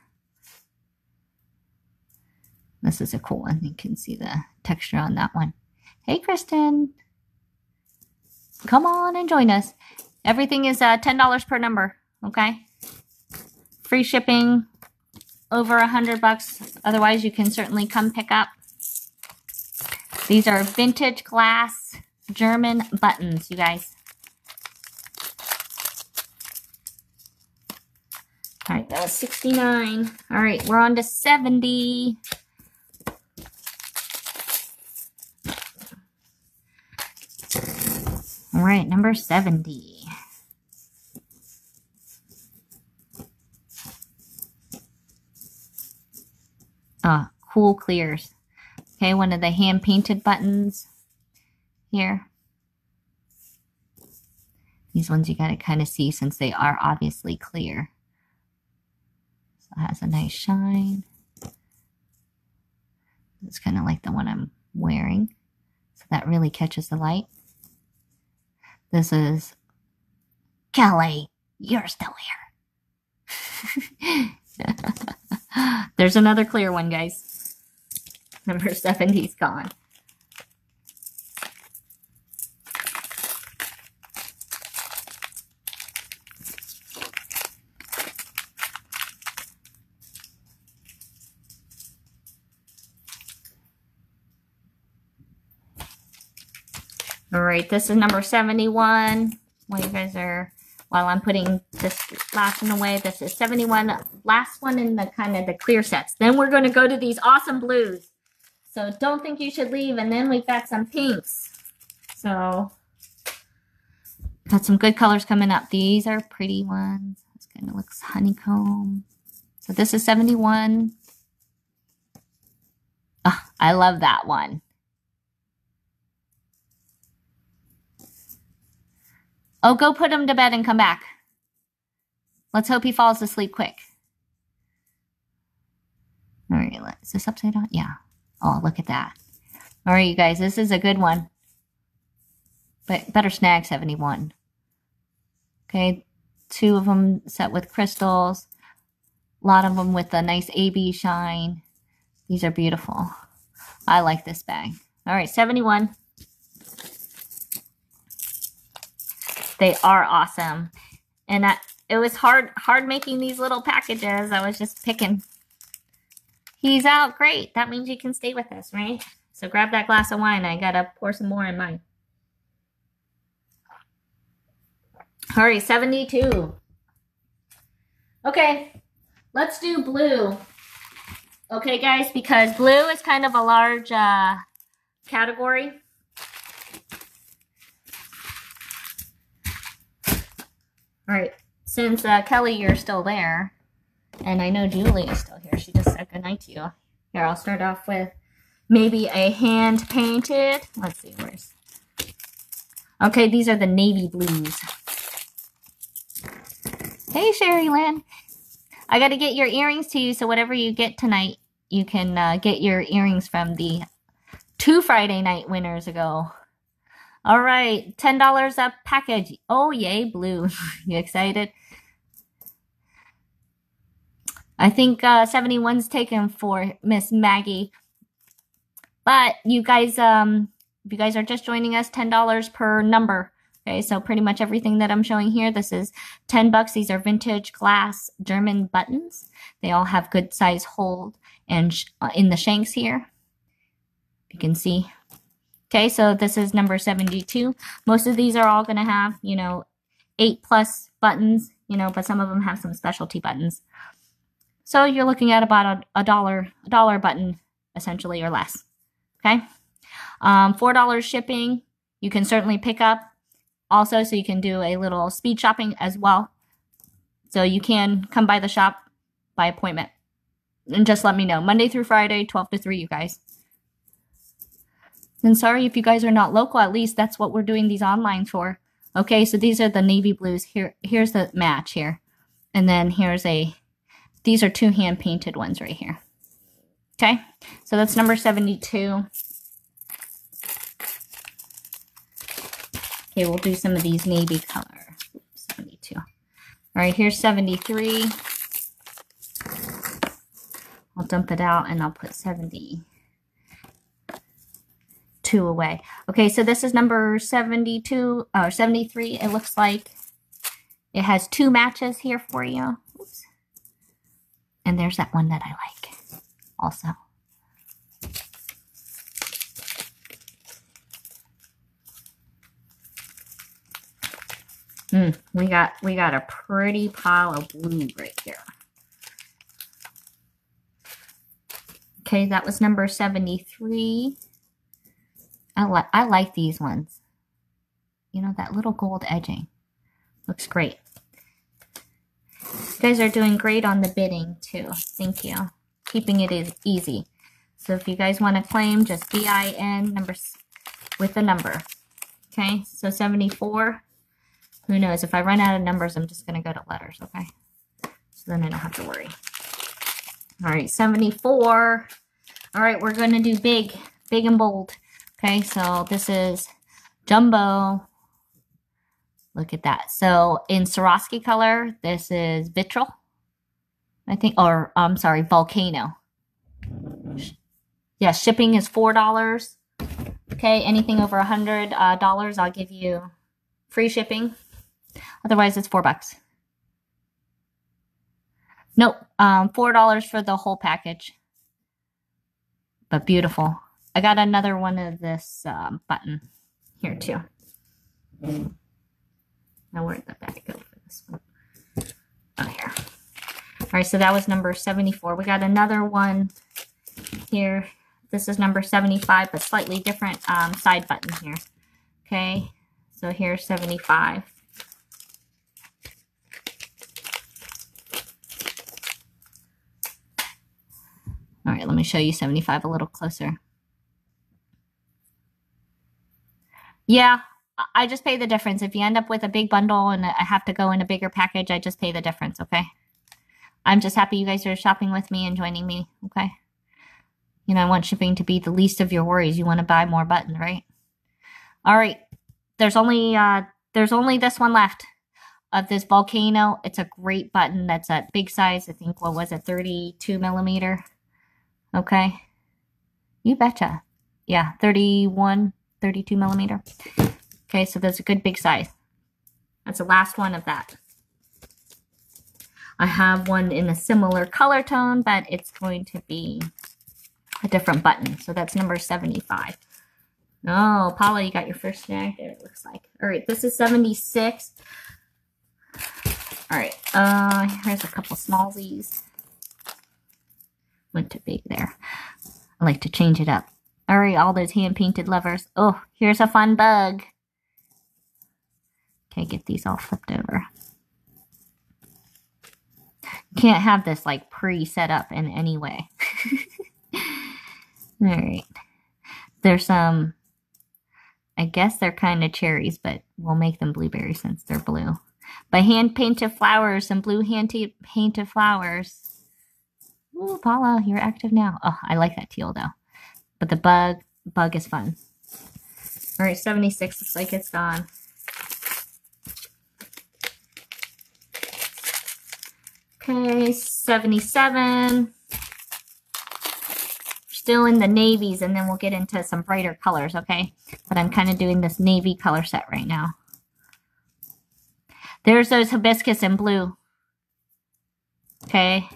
This is a cool one. You can see the texture on that one. Hey, Kristen. Come on and join us. Everything is uh, $10 per number, okay? Free shipping, over a hundred bucks. Otherwise, you can certainly come pick up. These are vintage glass German buttons, you guys. All right, that was 69. All right, we're on to 70. All right, number 70. Ah, cool clears. Okay, one of the hand painted buttons here. These ones you got to kind of see since they are obviously clear. So it has a nice shine. It's kind of like the one I'm wearing. So that really catches the light. This is Kelly. You're still here. There's another clear one, guys. Number 70's gone. All right, this is number 71. While you guys are, while I'm putting this last one away, this is 71. Last one in the kind of the clear sets. Then we're going to go to these awesome blues. So don't think you should leave. And then we've got some pinks. So got some good colors coming up. These are pretty ones. This kind of looks honeycomb. So this is 71. Oh, I love that one. Oh, go put him to bed and come back. Let's hope he falls asleep quick. All right, is this upside down? Yeah. Oh, look at that. All right, you guys, this is a good one. But better snag 71. Okay, two of them set with crystals. A lot of them with a nice AB shine. These are beautiful. I like this bag. All right, 71. They are awesome. And I, it was hard hard making these little packages. I was just picking. He's out. Great. That means you can stay with us, right? So grab that glass of wine. I got to pour some more in mine. Right, 72. Okay, let's do blue. Okay, guys, because blue is kind of a large uh, category. All right, since uh, Kelly, you're still there, and I know Julie is still here. She just to you. Here, I'll start off with maybe a hand painted. Let's see, where's. Okay, these are the navy blues. Hey, Sherry Lynn. I got to get your earrings to you, so whatever you get tonight, you can uh, get your earrings from the two Friday night winners ago. All right, $10 a package. Oh, yay, blue. you excited? I think uh, 71's taken for Miss Maggie. But you guys, um, if you guys are just joining us, $10 per number. Okay, so pretty much everything that I'm showing here, this is 10 bucks. These are vintage glass German buttons. They all have good size hold and uh, in the shanks here. You can see Okay, so this is number 72. Most of these are all going to have, you know, eight plus buttons, you know, but some of them have some specialty buttons. So you're looking at about a, a dollar, a dollar button essentially or less. Okay. Um, $4 shipping. You can certainly pick up also, so you can do a little speed shopping as well. So you can come by the shop by appointment and just let me know. Monday through Friday, 12 to 3, you guys. And sorry if you guys are not local, at least that's what we're doing these online for. Okay, so these are the navy blues. Here, here's the match here. And then here's a, these are two hand painted ones right here. Okay, so that's number 72. Okay, we'll do some of these navy color. 72. All right, here's 73. I'll dump it out and I'll put 72 away. Okay, so this is number 72 or 73. It looks like it has two matches here for you. And there's that one that I like also. Mm, we got we got a pretty pile of blue right here. Okay, that was number 73. I like I like these ones. You know, that little gold edging. Looks great. You guys are doing great on the bidding too. Thank you. Keeping it is easy. So if you guys want to claim, just BIN numbers with the number. Okay, so 74. Who knows? If I run out of numbers, I'm just going to go to letters, okay? So then I don't have to worry. All right, 74. All right, we're going to do big, big and bold. Okay, so this is jumbo. Look at that. So in Swarovski color, this is Vitrail. I think, or I'm sorry, volcano. Yeah, shipping is $4. Okay, anything over a 100, uh, dollars, I'll give you free shipping. Otherwise, it's four bucks. Nope, um, four dollars for the whole package. But beautiful. I got another one of this um, button here too. Now where'd the back go for this one? Oh, here. All right, so that was number 74. We got another one here. This is number 75, but slightly different um, side button here. Okay, so here's 75. All right, let me show you 75 a little closer. Yeah, I just pay the difference. If you end up with a big bundle and I have to go in a bigger package, I just pay the difference, okay? I'm just happy you guys are shopping with me and joining me, okay? You know, I want shipping to be the least of your worries. You want to buy more buttons, right? All right. There's only uh there's only this one left of this volcano. It's a great button that's a big size. I think what was it, 32 millimeter? Okay. You betcha. Yeah, 31, 32 millimeter. Okay, so that's a good big size. That's the last one of that. I have one in a similar color tone, but it's going to be a different button. So that's number 75. Oh, Paula, you got your first snag there, it looks like. All right, this is 76. All right, uh, here's a couple smallsies went too big there. I like to change it up. All right, all those hand-painted lovers. Oh, here's a fun bug. Okay, get these all flipped over. Can't have this like pre-set up in any way. all right. There's some, I guess they're kind of cherries, but we'll make them blueberries since they're blue. But hand-painted flowers, some blue hand-painted flowers. Ooh, Paula, you're active now. Oh, I like that teal though. But the bug, bug is fun. All right, 76 looks like it's gone. Okay, 77. Still in the navies, and then we'll get into some brighter colors, okay? But I'm kind of doing this navy color set right now. There's those hibiscus in blue. Okay,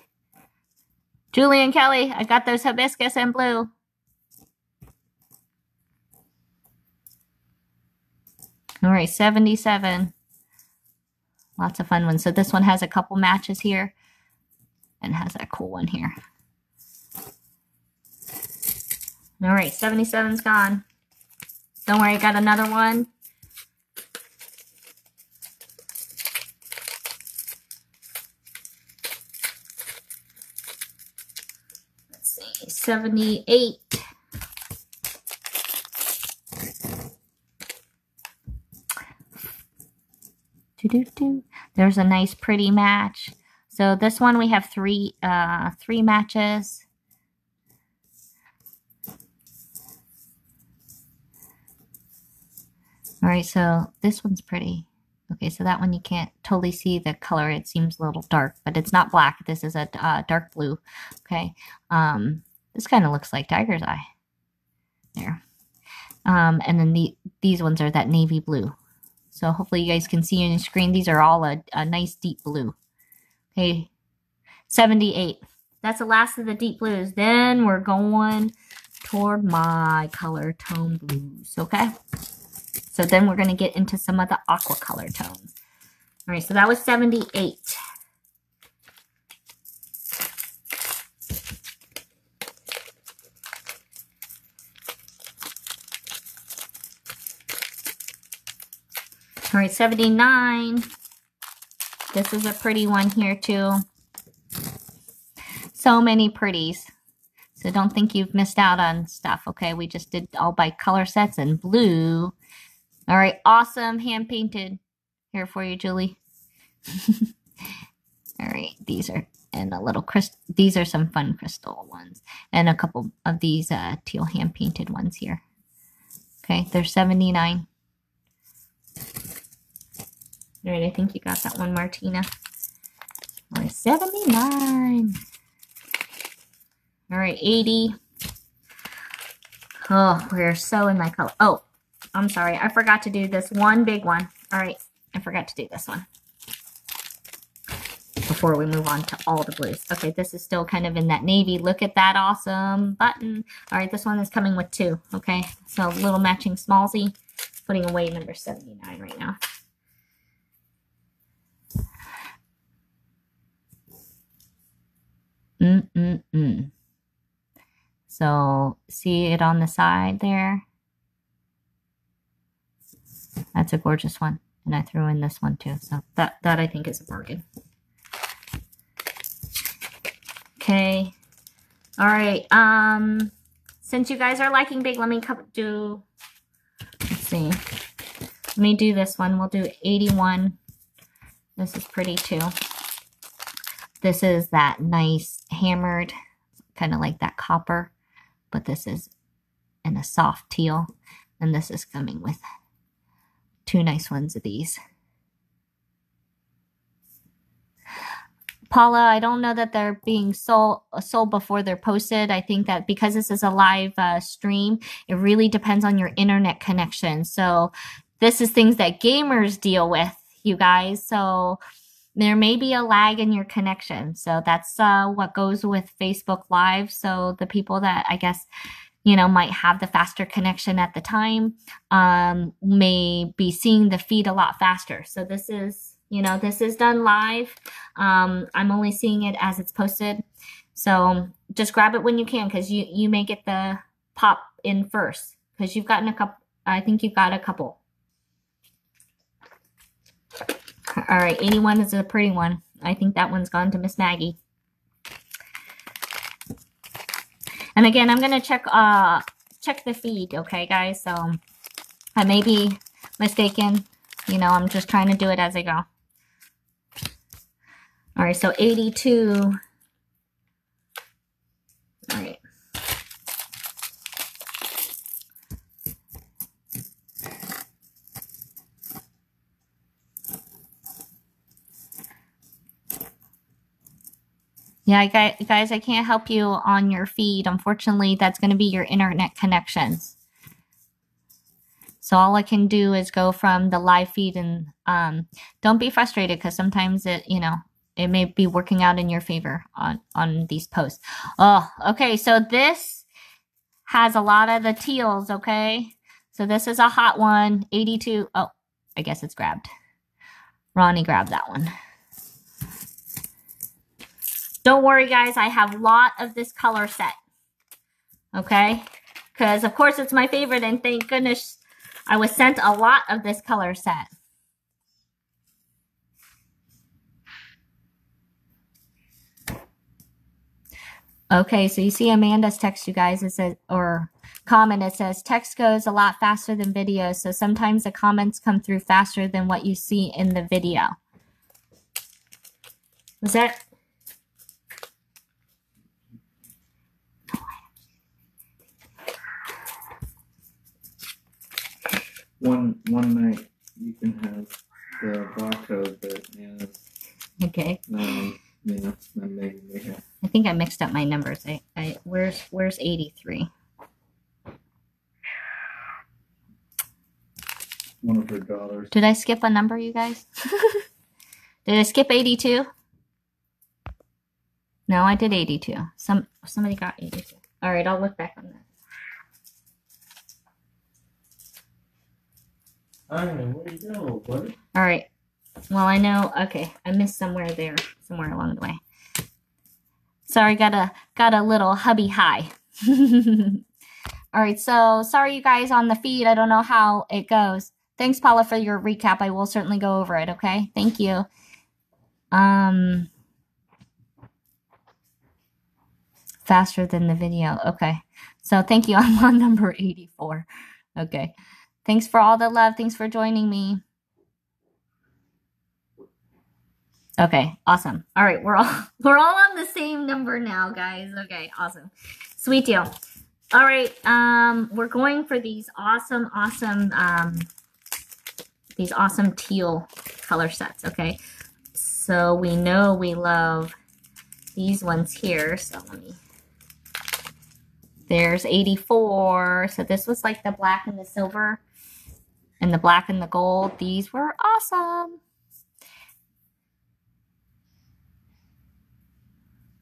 Julie and Kelly, I got those hibiscus and blue. All right, 77. Lots of fun ones. So this one has a couple matches here and has that cool one here. All right, 77's gone. Don't worry, I got another one. Let's see, 78. Doo-doo-doo. There's a nice pretty match. So this one we have three uh three matches. All right, so this one's pretty. Okay, so that one you can't totally see the color. It seems a little dark, but it's not black. This is a uh, dark blue. Okay, um, this kind of looks like Tiger's Eye. There. Um, and then the these ones are that navy blue. So hopefully you guys can see on your screen. These are all a, a nice deep blue. Okay, 78. That's the last of the deep blues. Then we're going toward my color tone blues, okay? So then we're going to get into some of the aqua color tones. All right, so that was 78. All right, 79. This is a pretty one here too. So many pretties. So don't think you've missed out on stuff, okay? We just did all by color sets and blue. All right, awesome hand painted here for you, Julie. all right, these are and a little crystal. These are some fun crystal ones, and a couple of these uh, teal hand painted ones here. Okay, they're seventy nine. All right, I think you got that one, Martina. Seventy nine. All right, eighty. Oh, we're so in my color. Oh, I'm sorry. I forgot to do this one big one. All right. I forgot to do this one before we move on to all the blues. Okay, this is still kind of in that navy. Look at that awesome button. All right, this one is coming with two. Okay, so little matching smallsy. Putting away number 79 right now. Mm-mm-mm. So see it on the side there? That's a gorgeous one. And I threw in this one too. So that, that I think is a bargain. Okay. All right. Um, since you guys are liking big, let me do, let's see. Let me do this one. We'll do 81. This is pretty too. This is that nice hammered, kind of like that copper, but this is in a soft teal. And this is coming with two nice ones of these. Paula, I don't know that they're being sold sold before they're posted. I think that because this is a live uh, stream, it really depends on your internet connection. So this is things that gamers deal with, you guys. So there may be a lag in your connection. So that's uh, what goes with Facebook Live. So the people that I guess you know, might have the faster connection at the time, um, may be seeing the feed a lot faster. So this is, you know, this is done live. Um, I'm only seeing it as it's posted. So just grab it when you can because you, you may get the pop in first because you've gotten a couple, I think you've got a couple. All right, 81 is a pretty one. I think that one's gone to Miss Maggie. And again, I'm going to check uh check the feed, okay, guys? So I may be mistaken. You know, I'm just trying to do it as I go. All right, so 82 Yeah, guys, I can't help you on your feed. Unfortunately, that's going to be your internet connections. So all I can do is go from the live feed and um, don't be frustrated because sometimes it, you know, it may be working out in your favor on, on these posts. Oh, okay. So this has a lot of the teals, okay? So this is a hot one, 82. Oh, I guess it's grabbed. Ronnie grabbed that one. Don't worry, guys. I have a lot of this color set. Okay? Because, of course, it's my favorite. And thank goodness I was sent a lot of this color set. Okay, so you see Amanda's text, you guys. It says, or comment, it says, text goes a lot faster than video. So sometimes the comments come through faster than what you see in the video. Was that? One one night you can have the barcode, but yeah, Okay. um, yeah, then maybe we have. I think I mixed up my numbers. I, I where's where's 83? one of her daughters. Did I skip a number, you guys? did I skip 82? No, I did 82. Some somebody got 82. All right, I'll look back on that. Hi, where you go, buddy? All right. Well, I know. Okay, I missed somewhere there, somewhere along the way. Sorry, got a got a little hubby high. All right, so sorry you guys on the feed. I don't know how it goes. Thanks, Paula, for your recap. I will certainly go over it. Okay, thank you. Um, faster than the video. Okay, so thank you. I'm on number eighty-four. Okay, thanks for all the love. Thanks for joining me. Okay, awesome. All right, we're all we're all on the same number now, guys. Okay, awesome. Sweet deal. All right, um we're going for these awesome awesome um these awesome teal color sets, okay? So we know we love these ones here. So let me There's 84. So this was like the black and the silver and the black and the gold. These were awesome.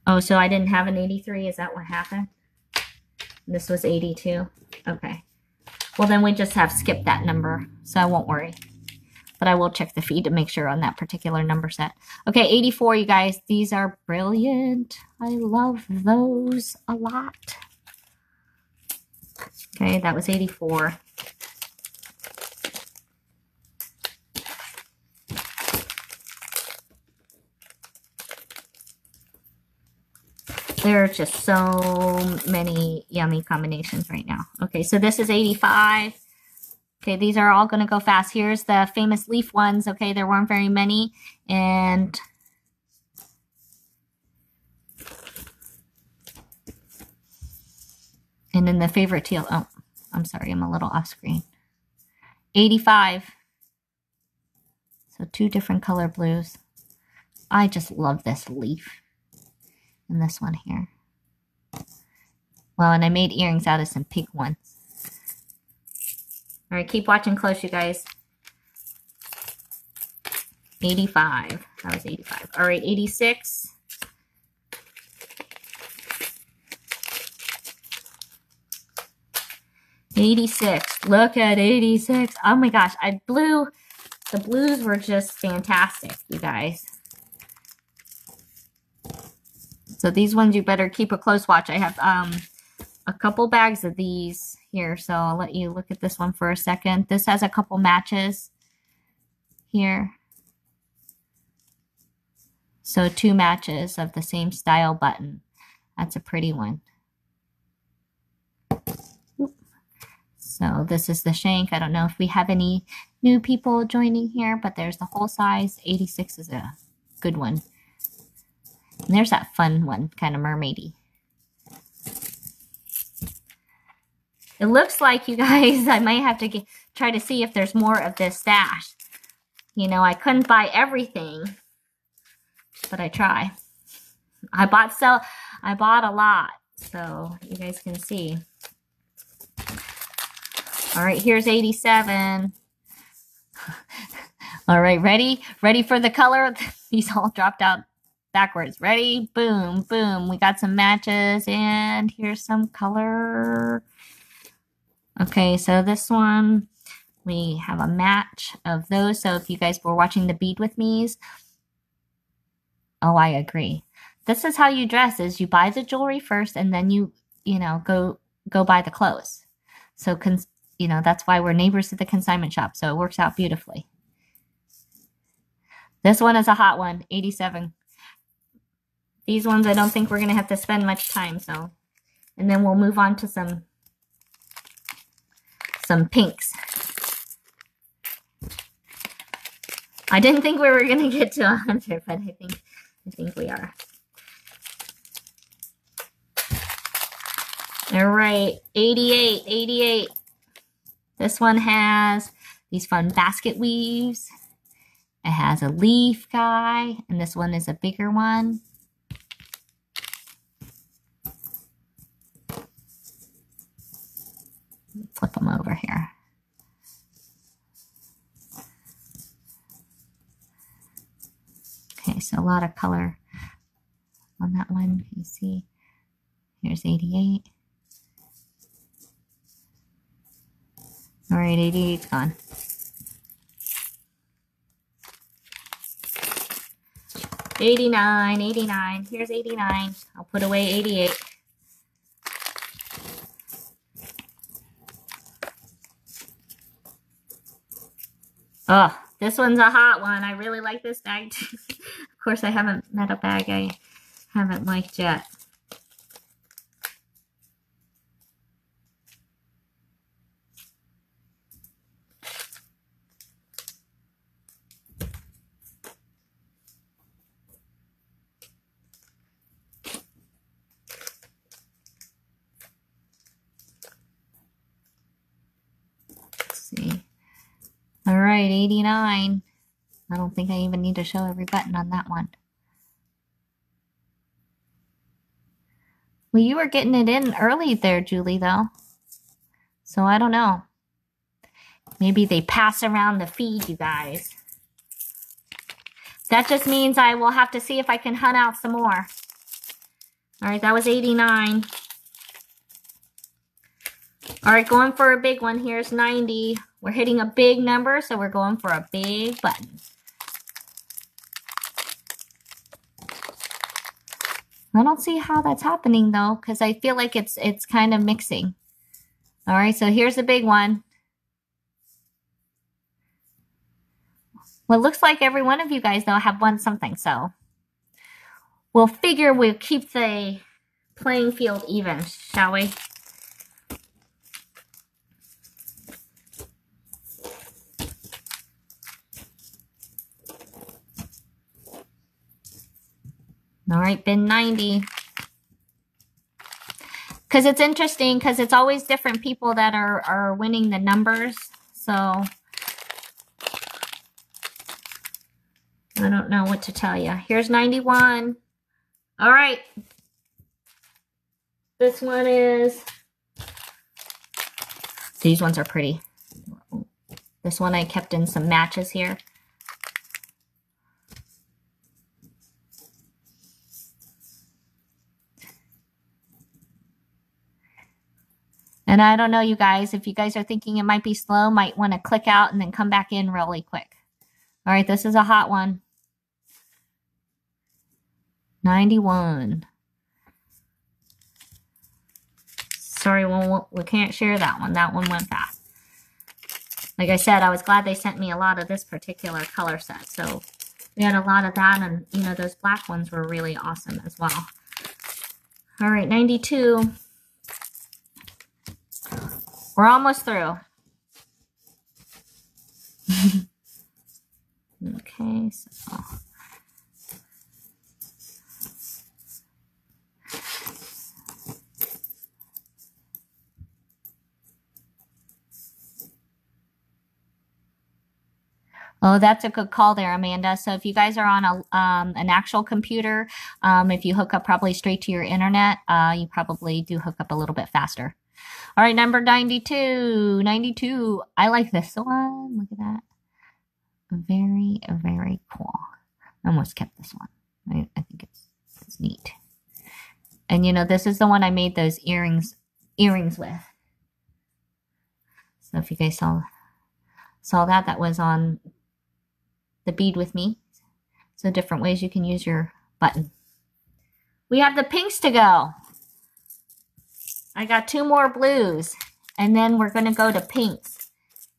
Oh, so I didn't have an 83. Is that what happened? This was 82. Okay. Well, then we just have skipped that number, so I won't worry. But I will check the feed to make sure on that particular number set. Okay, 84, you guys. These are brilliant. I love those a lot. Okay, that was 84. There are just so many yummy combinations right now. Okay, so this is 85. Okay, these are all going to go fast. Here's the famous leaf ones. Okay, there weren't very many. And and then the favorite teal. Oh, I'm sorry, I'm a little off screen. 85. So two different color blues. I just love this leaf and this one here. Well, and I made earrings out of some pink ones. All right, keep watching close, you guys. 85. That was 85. All right, 86. Eighty-six. Look at eighty-six. Oh my gosh, I blew. The blues were just fantastic, you guys. So these ones you better keep a close watch. I have um, a couple bags of these here, so I'll let you look at this one for a second. This has a couple matches here. So two matches of the same style button. That's a pretty one. So this is the shank. I don't know if we have any new people joining here, but there's the hole size. 86 is a good one. And there's that fun one, kind of mermaidy. It looks like, you guys, I might have to get, try to see if there's more of this stash. You know, I couldn't buy everything, but I try. I bought so I bought a lot, so you guys can see. All right, here's 87. All right, ready? Ready for the color? These all dropped out backwards. Ready? Boom, boom. We got some matches and here's some color. Okay, so this one, we have a match of those. So if you guys were watching the bead with me's, oh, I agree. This is how you dress is you buy the jewelry first and then you, you know, go go buy the clothes. So you know, that's why we're neighbors at the consignment shop. So it works out beautifully. This one is a hot one, 87. These ones I don't think we're going to have to spend much time. So, and then we'll move on to some, some pinks. I didn't think we were going to get to 100, but I think, I think we are. All right, 88, 88. This one has these fun basket weaves. It has a leaf guy, and this one is a bigger one. Flip them over here. Okay, so a lot of color on that one. You see, here's 88. All right, 88's gone. Eighty-nine, eighty-nine. Here's eighty-nine. I'll put away eighty-eight. Oh, this one's a hot one. I really like this bag. too. of course, I haven't met a bag I haven't liked yet. Let's see. All right, 89. I don't think I even need to show every button on that one. Well, you were getting it in early there, Julie, though. So I don't know. Maybe they pass around the feed, you guys. That just means I will have to see if I can hunt out some more. All right, that was 89. All right, going for a big one. Here's 90. We're hitting a big number, so we're going for a big button. I don't see how that's happening though, because I feel like it's it's kind of mixing. All right, so here's the big one. Well, it looks like every one of you guys though have won something, so we'll figure we'll keep the playing field even, shall we? All right, bin 90. Because it's interesting because it's always different people that are, are winning the numbers. So I don't know what to tell you. Here's 91. All right. This one is, these ones are pretty. This one I kept in some matches here. And I don't know, you guys, if you guys are thinking it might be slow, might want to click out and then come back in really quick. All right, this is a hot one. 91. Sorry, we, we can't share that one. That one went fast. Like I said, I was glad they sent me a lot of this particular color set. So we had a lot of that, and, you know, those black ones were really awesome as well. All right, 92. We're almost through. okay, so. Oh, that's a good call there, Amanda. So if you guys are on a um, an actual computer, um, if you hook up probably straight to your internet, uh, you probably do hook up a little bit faster. All right, number 92. 92. I like this one. Look at that. Very, very cool. I almost kept this one. I, I think it's, it's neat. And you know, this is the one I made those earrings earrings with. So if you guys saw saw that, that was on the bead with me. So different ways you can use your button. We have the pinks to go. I got two more blues. And then we're going to go to pinks.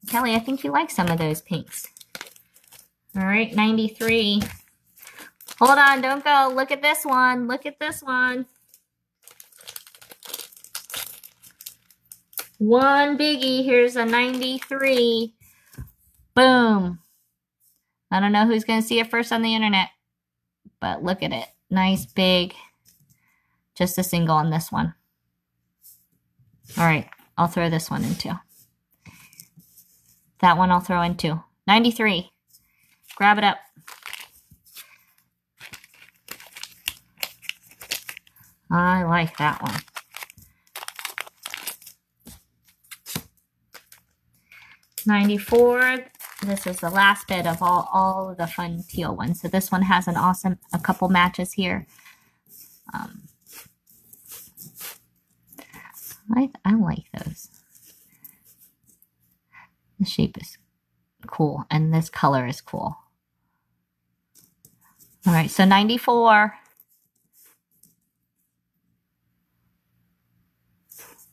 Kelly, I think you like some of those pinks. All right, 93. Hold on, don't go. Look at this one. Look at this one. One biggie. Here's a 93. Boom. I don't know who's going to see it first on the internet, but look at it. Nice, big. Just a single on this one. All right, I'll throw this one in too. That one I'll throw in too. 93. Grab it up. I like that one. Ninety-four. This is the last bit of all all of the fun teal ones. So this one has an awesome a couple matches here. Um, I I like those. The shape is cool, and this color is cool. All right, so ninety-four.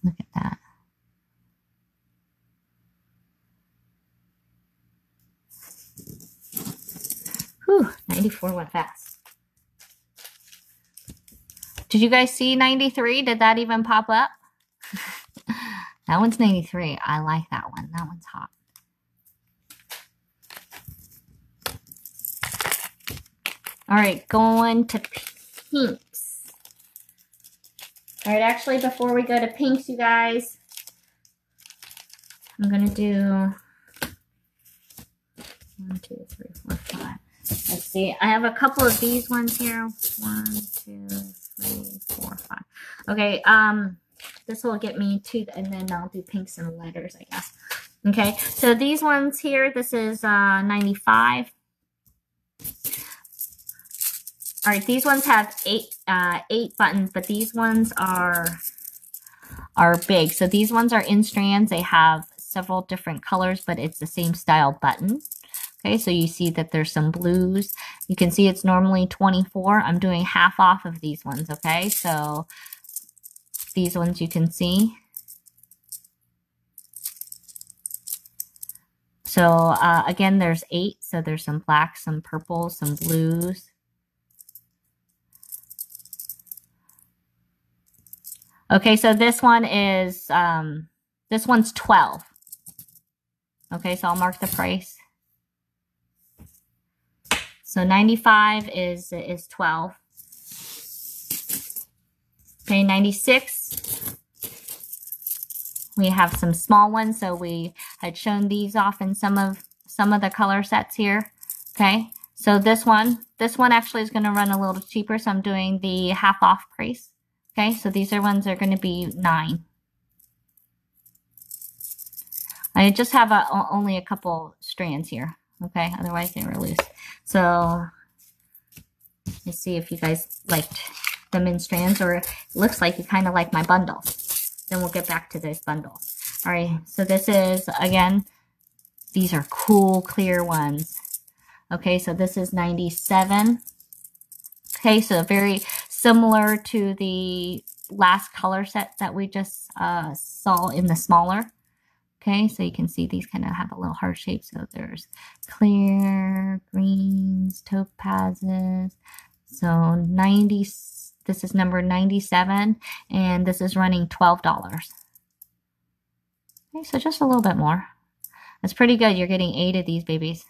Look at that. Whew, 94 went fast. Did you guys see 93? Did that even pop up? That one's 93. I like that one. That one's hot. All right, going to pinks. All right, actually, before we go to pinks, you guys, I'm going to do one, two, three, four, five. Let's see. I have a couple of these ones here. One, two, three, four, five. Okay, um, this will get me to, and then I'll do pinks and letters, I guess. Okay, so these ones here, this is uh, 95. All right, these ones have eight uh, eight buttons, but these ones are are big. So these ones are in strands. They have several different colors, but it's the same style button. Okay, so you see that there's some blues. You can see it's normally 24. I'm doing half off of these ones, okay? So these ones you can see. So uh, again, there's eight. So there's some blacks, some purples, some blues. Okay, so this one is, um, this one's 12. Okay, so I'll mark the price. So 95 is, is 12. Okay, 96. We have some small ones, so we had shown these off in some of some of the color sets here. Okay, so this one, this one actually is going to run a little cheaper, so I'm doing the half off price. Okay, so these are ones that are going to be nine. I just have a, only a couple strands here. Okay, otherwise they were loose. So let's see if you guys liked them in strands or it looks like you kind of like my bundle. Then we'll get back to this bundle. All right, so this is, again, these are cool, clear ones. Okay, so this is 97. Okay, so very similar to the last color set that we just uh, saw in the smaller. Okay, so you can see these kind of have a little heart shape. So there's clear, greens, topazes. So 90, this is number 97, and this is running $12. Okay, so just a little bit more. That's pretty good. You're getting eight of these babies.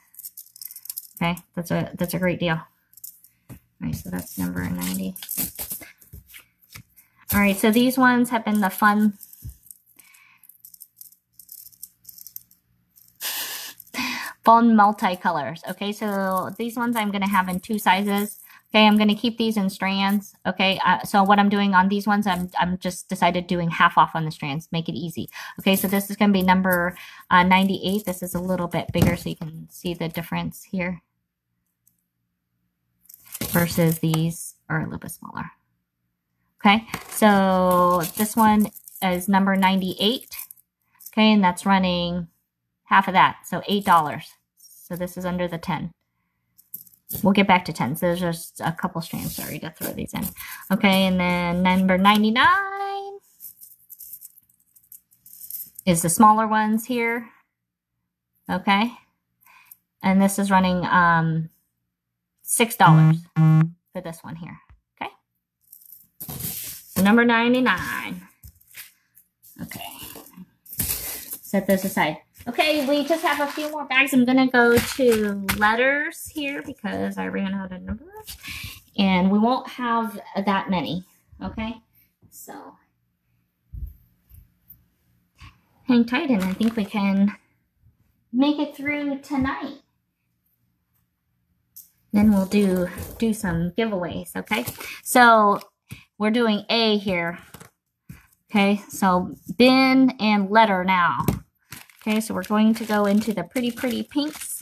Okay, that's a that's a great deal. All right, so that's number 90. All right, so these ones have been the fun. Fun multicolors. Okay, so these ones I'm going to have in two sizes. Okay, I'm going to keep these in strands. Okay, uh, so what I'm doing on these ones, I'm, I'm just decided doing half off on the strands, make it easy. Okay, so this is going to be number uh, 98. This is a little bit bigger so you can see the difference here versus these are a little bit smaller. Okay, so this one is number 98. Okay, and that's running half of that, so $8. So this is under the 10. We'll get back to 10. So there's just a couple strands, sorry, to throw these in. Okay, and then number 99. is the smaller ones here. Okay. And this is running um, $6 for this one here. Okay. So number 99. Okay. Set those aside. Okay, we just have a few more bags. I'm going to go to letters here because I ran out of numbers. And we won't have that many. Okay. So hang tight and I think we can make it through tonight. Then we'll do do some giveaways, okay? So we're doing A here. Okay, so bin and letter now. Okay, so we're going to go into the pretty, pretty pinks.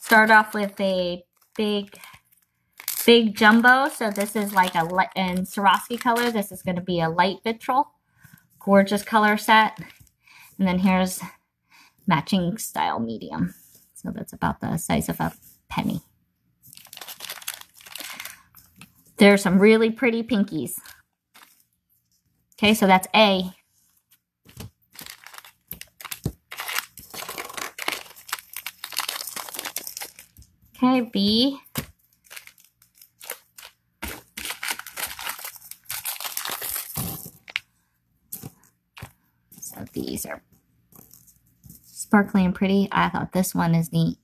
Start off with a big, big jumbo. So this is like a, in Swarovski color, this is going to be a light Vitrail. Gorgeous color set. And then here's matching style medium. So that's about the size of a penny. There's some really pretty pinkies. Okay, so that's A. Okay, B. So these are sparkly and pretty. I thought this one is neat.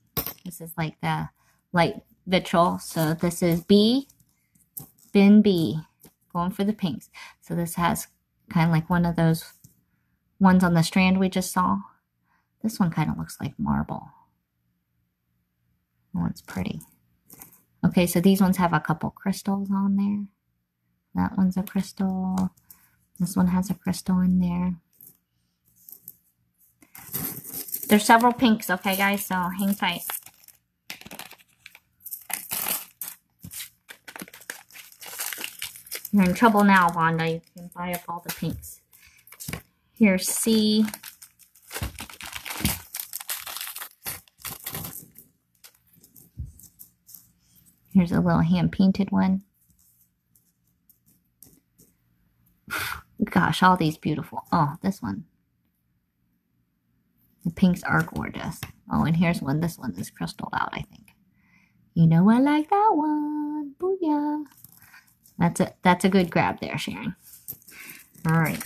This is like the light Vitrail. So this is B, bin B, going for the pinks. So this has kind of like one of those ones on the strand we just saw. This one kind of looks like marble. That one's pretty. Okay, so these ones have a couple crystals on there. That one's a crystal. This one has a crystal in there. There's several pinks, okay, guys, so hang tight. You're in trouble now, Wanda. You can buy up all the pinks. Here's C. Here's a little hand-painted one. Gosh, all these beautiful. Oh, this one. The pinks are gorgeous. Oh, and here's one. This one is crystal out, I think. You know I like that one. Booyah. That's a, that's a good grab there, Sharon. All right.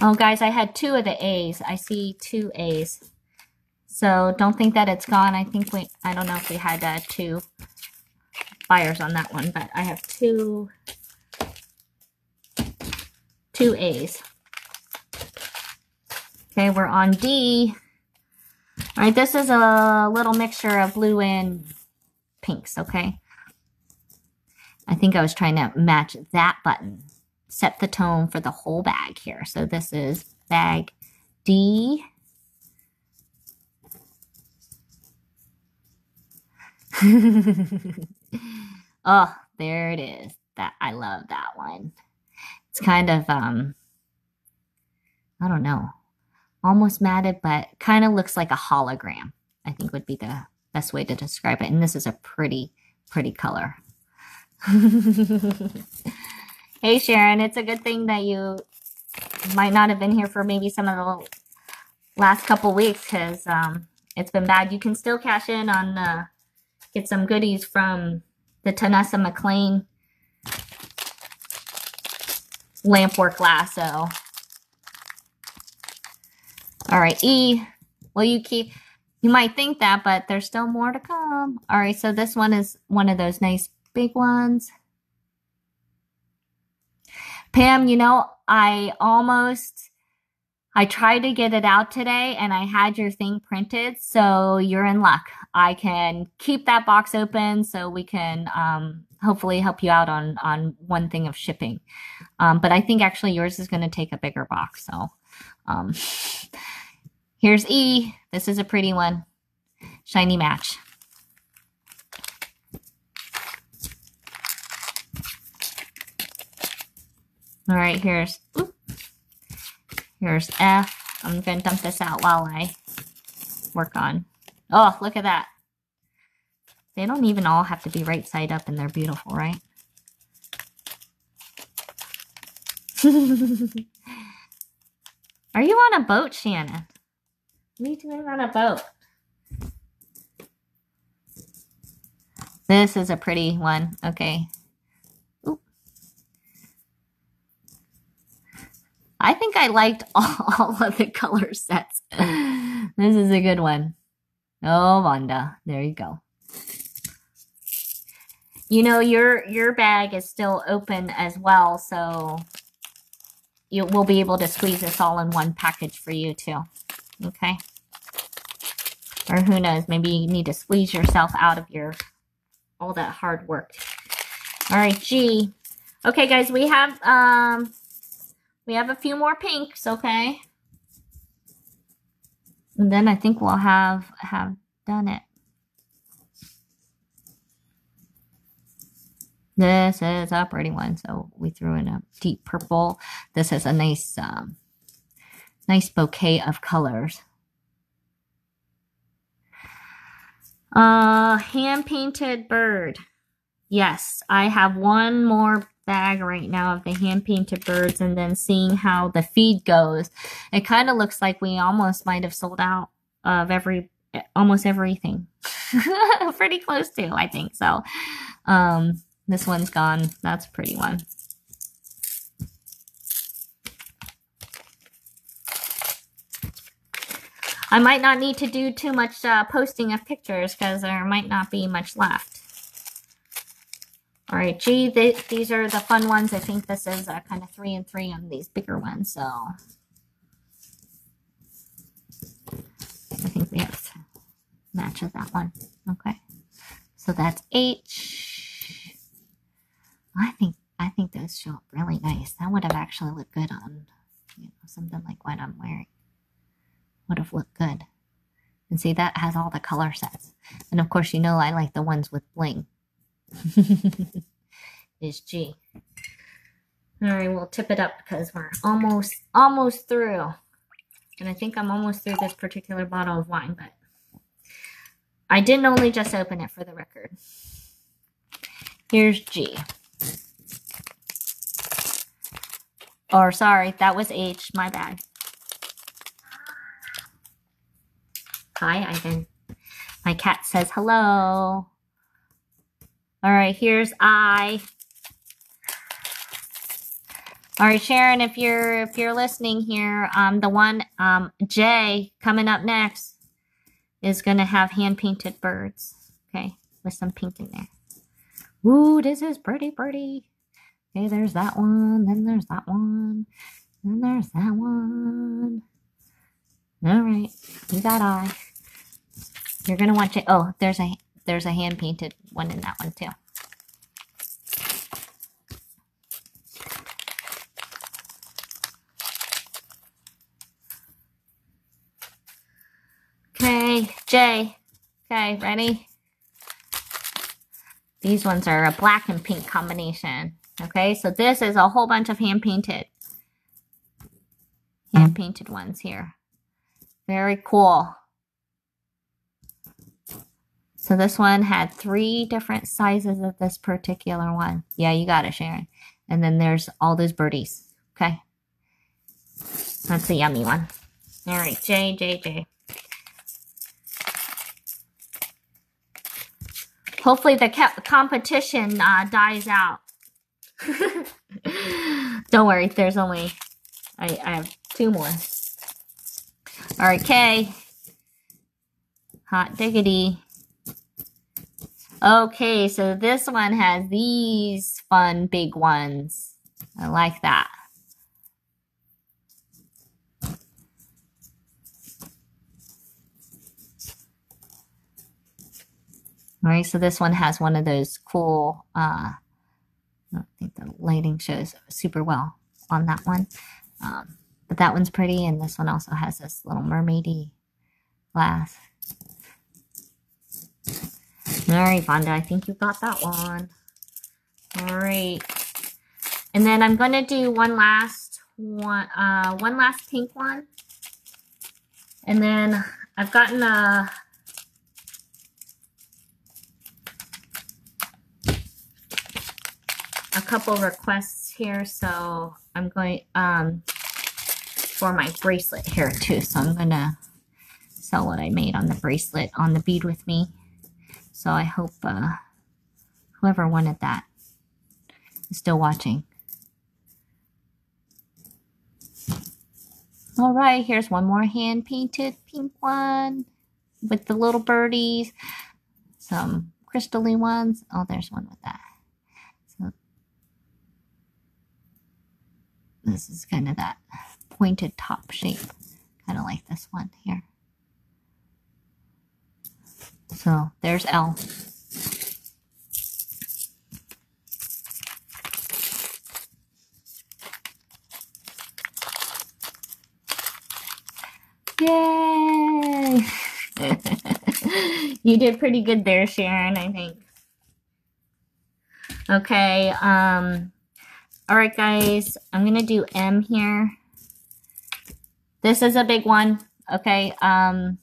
Oh, guys, I had two of the A's. I see two A's. So don't think that it's gone. I think we, I don't know if we had uh, two buyers on that one, but I have two, two A's. Okay, we're on D. All right, this is a little mixture of blue and pinks, okay? I think I was trying to match that button set the tone for the whole bag here. So this is bag D. oh, there it is. That I love that one. It's kind of um I don't know. Almost matted, but kind of looks like a hologram. I think would be the best way to describe it. And this is a pretty, pretty color. Hey, Sharon, it's a good thing that you might not have been here for maybe some of the last couple weeks because um, it's been bad. You can still cash in on, get some goodies from the Tanessa McLean lampwork lasso. All right, E. Well, you keep, you might think that, but there's still more to come. All right, so this one is one of those nice big ones. Pam, you know, I almost I tried to get it out today and I had your thing printed, so you're in luck. I can keep that box open so we can um, hopefully help you out on on one thing of shipping. Um, but I think actually yours is going to take a bigger box. So um, here's E. This is a pretty one, shiny match. All right, here's, oops, here's F. I'm going to dump this out while I work on. Oh, look at that. They don't even all have to be right side up and they're beautiful, right? Are you on a boat, Shannon? What are you doing on a boat? This is a pretty one. Okay, I think I liked all, all of the color sets. this is a good one. Oh, Vonda. There you go. You know, your your bag is still open as well, so you will be able to squeeze this all in one package for you too. Okay. Or who knows, maybe you need to squeeze yourself out of your all that hard work. All right, G. Okay, guys, we have um we have a few more pinks, okay? And then I think we'll have have done it. This is a pretty one, so we threw in a deep purple. This is a nice um nice bouquet of colors. Uh, hand painted bird. Yes, I have one more bag right now of the hand painted birds and then seeing how the feed goes. It kind of looks like we almost might have sold out of every, almost everything. pretty close to, I think. So, um, this one's gone. That's a pretty one. I might not need to do too much uh, posting of pictures because there might not be much left. All right, G, th these are the fun ones. I think this is uh, kind of three and three on these bigger ones. So I think we have to match with that one. Okay, so that's H. I think I think those show up really nice. That would have actually looked good on you know something like what I'm wearing would have looked good. And see, that has all the color sets. And of course, you know I like the ones with bling. is G. All right, we'll tip it up because we're almost, almost through. And I think I'm almost through this particular bottle of wine, but I didn't only just open it for the record. Here's G. Or sorry, that was H, my bad. Hi, Ivan. My cat says hello. All right, here's I. All right, Sharon, if you're if you're listening here, um, the one um J coming up next is gonna have hand painted birds. Okay, with some pink in there. Ooh, this is pretty pretty. Okay, there's that one. Then there's that one. Then there's that one. All right, you got I. You're gonna want to. Oh, there's a there's a hand painted one in that one too. Okay, Jay. Okay, ready? These ones are a black and pink combination. Okay, so this is a whole bunch of hand painted. Hand painted ones here. Very cool. So this one had three different sizes of this particular one. Yeah, you got it, Sharon. And then there's all those birdies. Okay. That's a yummy one. All right, J, J, J. Hopefully the competition uh, dies out. Don't worry, there's only, I, I have two more. All right, K. Hot diggity. Okay, so this one has these fun big ones. I like that. All right, so this one has one of those cool, uh, I don't think the lighting shows super well on that one. Um, but that one's pretty, and this one also has this little mermaidy glass. All right, Vonda, I think you got that one. All right. And then I'm going to do one last one, uh, one last pink one. And then I've gotten a, a couple requests here, so I'm going um for my bracelet here too. So I'm gonna sell what I made on the bracelet on the bead with me. So I hope uh, whoever wanted that is still watching. All right, here's one more hand painted pink one with the little birdies. Some crystally ones. Oh, there's one with that. So this is kind of that pointed top shape, kind of like this one here. So there's L. Yay! you did pretty good there, Sharon, I think. Okay, um, all right, guys, I'm gonna do M here. This is a big one, okay? Um,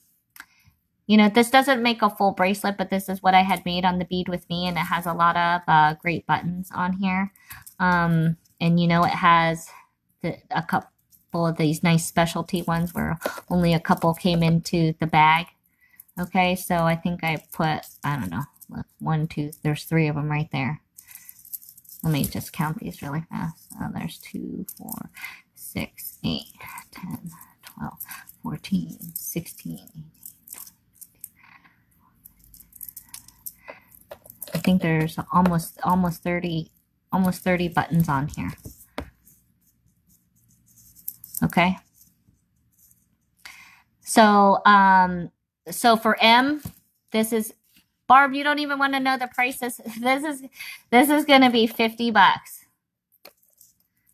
you know, this doesn't make a full bracelet, but this is what I had made on the bead with me, and it has a lot of uh, great buttons on here. Um, and you know, it has the, a couple of these nice specialty ones where only a couple came into the bag. Okay, so I think I put, I don't know, one, two, there's three of them right there. Let me just count these really fast. Uh, there's two, four, six, eight, 10, 12, 14, 16, I think there's almost almost 30 almost 30 buttons on here. Okay. So, um, so for M, this is Barb, you don't even want to know the prices. This is this is going to be 50 bucks.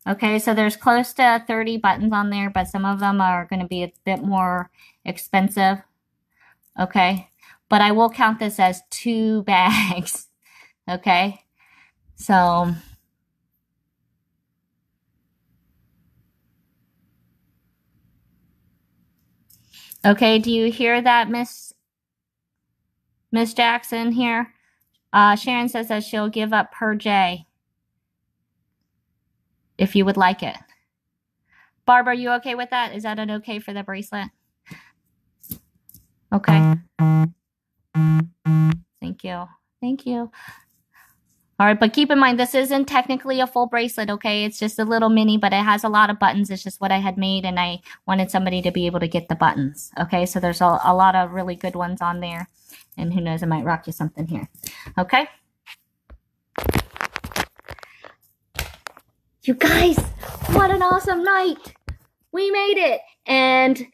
Okay, so there's close to 30 buttons on there, but some of them are going to be a bit more expensive. Okay, but I will count this as two bags. Okay, so Okay, do you hear that, Miss Miss Jackson here? Uh, Sharon says that she'll give up her J if you would like it. Barb, are you okay with that? Is that an okay for the bracelet? Okay. Thank you. Thank you. All right, but keep in mind, this isn't technically a full bracelet, okay? It's just a little mini, but it has a lot of buttons. It's just what I had made, and I wanted somebody to be able to get the buttons, okay? So there's a, a lot of really good ones on there, and who knows, I might rock you something here, okay? You guys, what an awesome night! We made it! And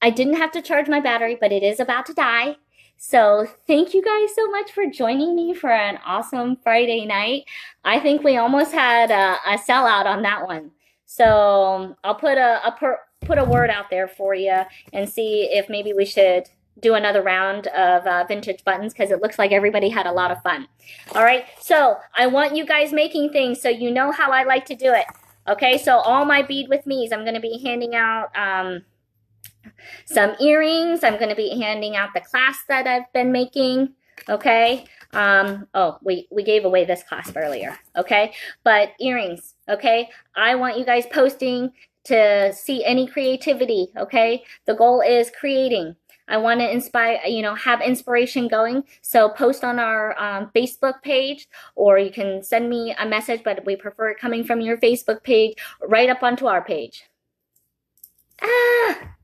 I didn't have to charge my battery, but it is about to die. So thank you guys so much for joining me for an awesome Friday night. I think we almost had a, a sellout on that one. So I'll put a, a per, put a word out there for you and see if maybe we should do another round of uh, vintage buttons because it looks like everybody had a lot of fun. All right, so I want you guys making things so you know how I like to do it. Okay, so all my bead with me's, I'm going to be handing out um, some earrings. I'm going to be handing out the clasp that I've been making. Okay. Um, oh, we, we gave away this clasp earlier. Okay. But earrings. Okay. I want you guys posting to see any creativity. Okay. The goal is creating. I want to inspire, you know, have inspiration going. So post on our um, Facebook page, or you can send me a message, but we prefer it coming from your Facebook page right up onto our page. Ah!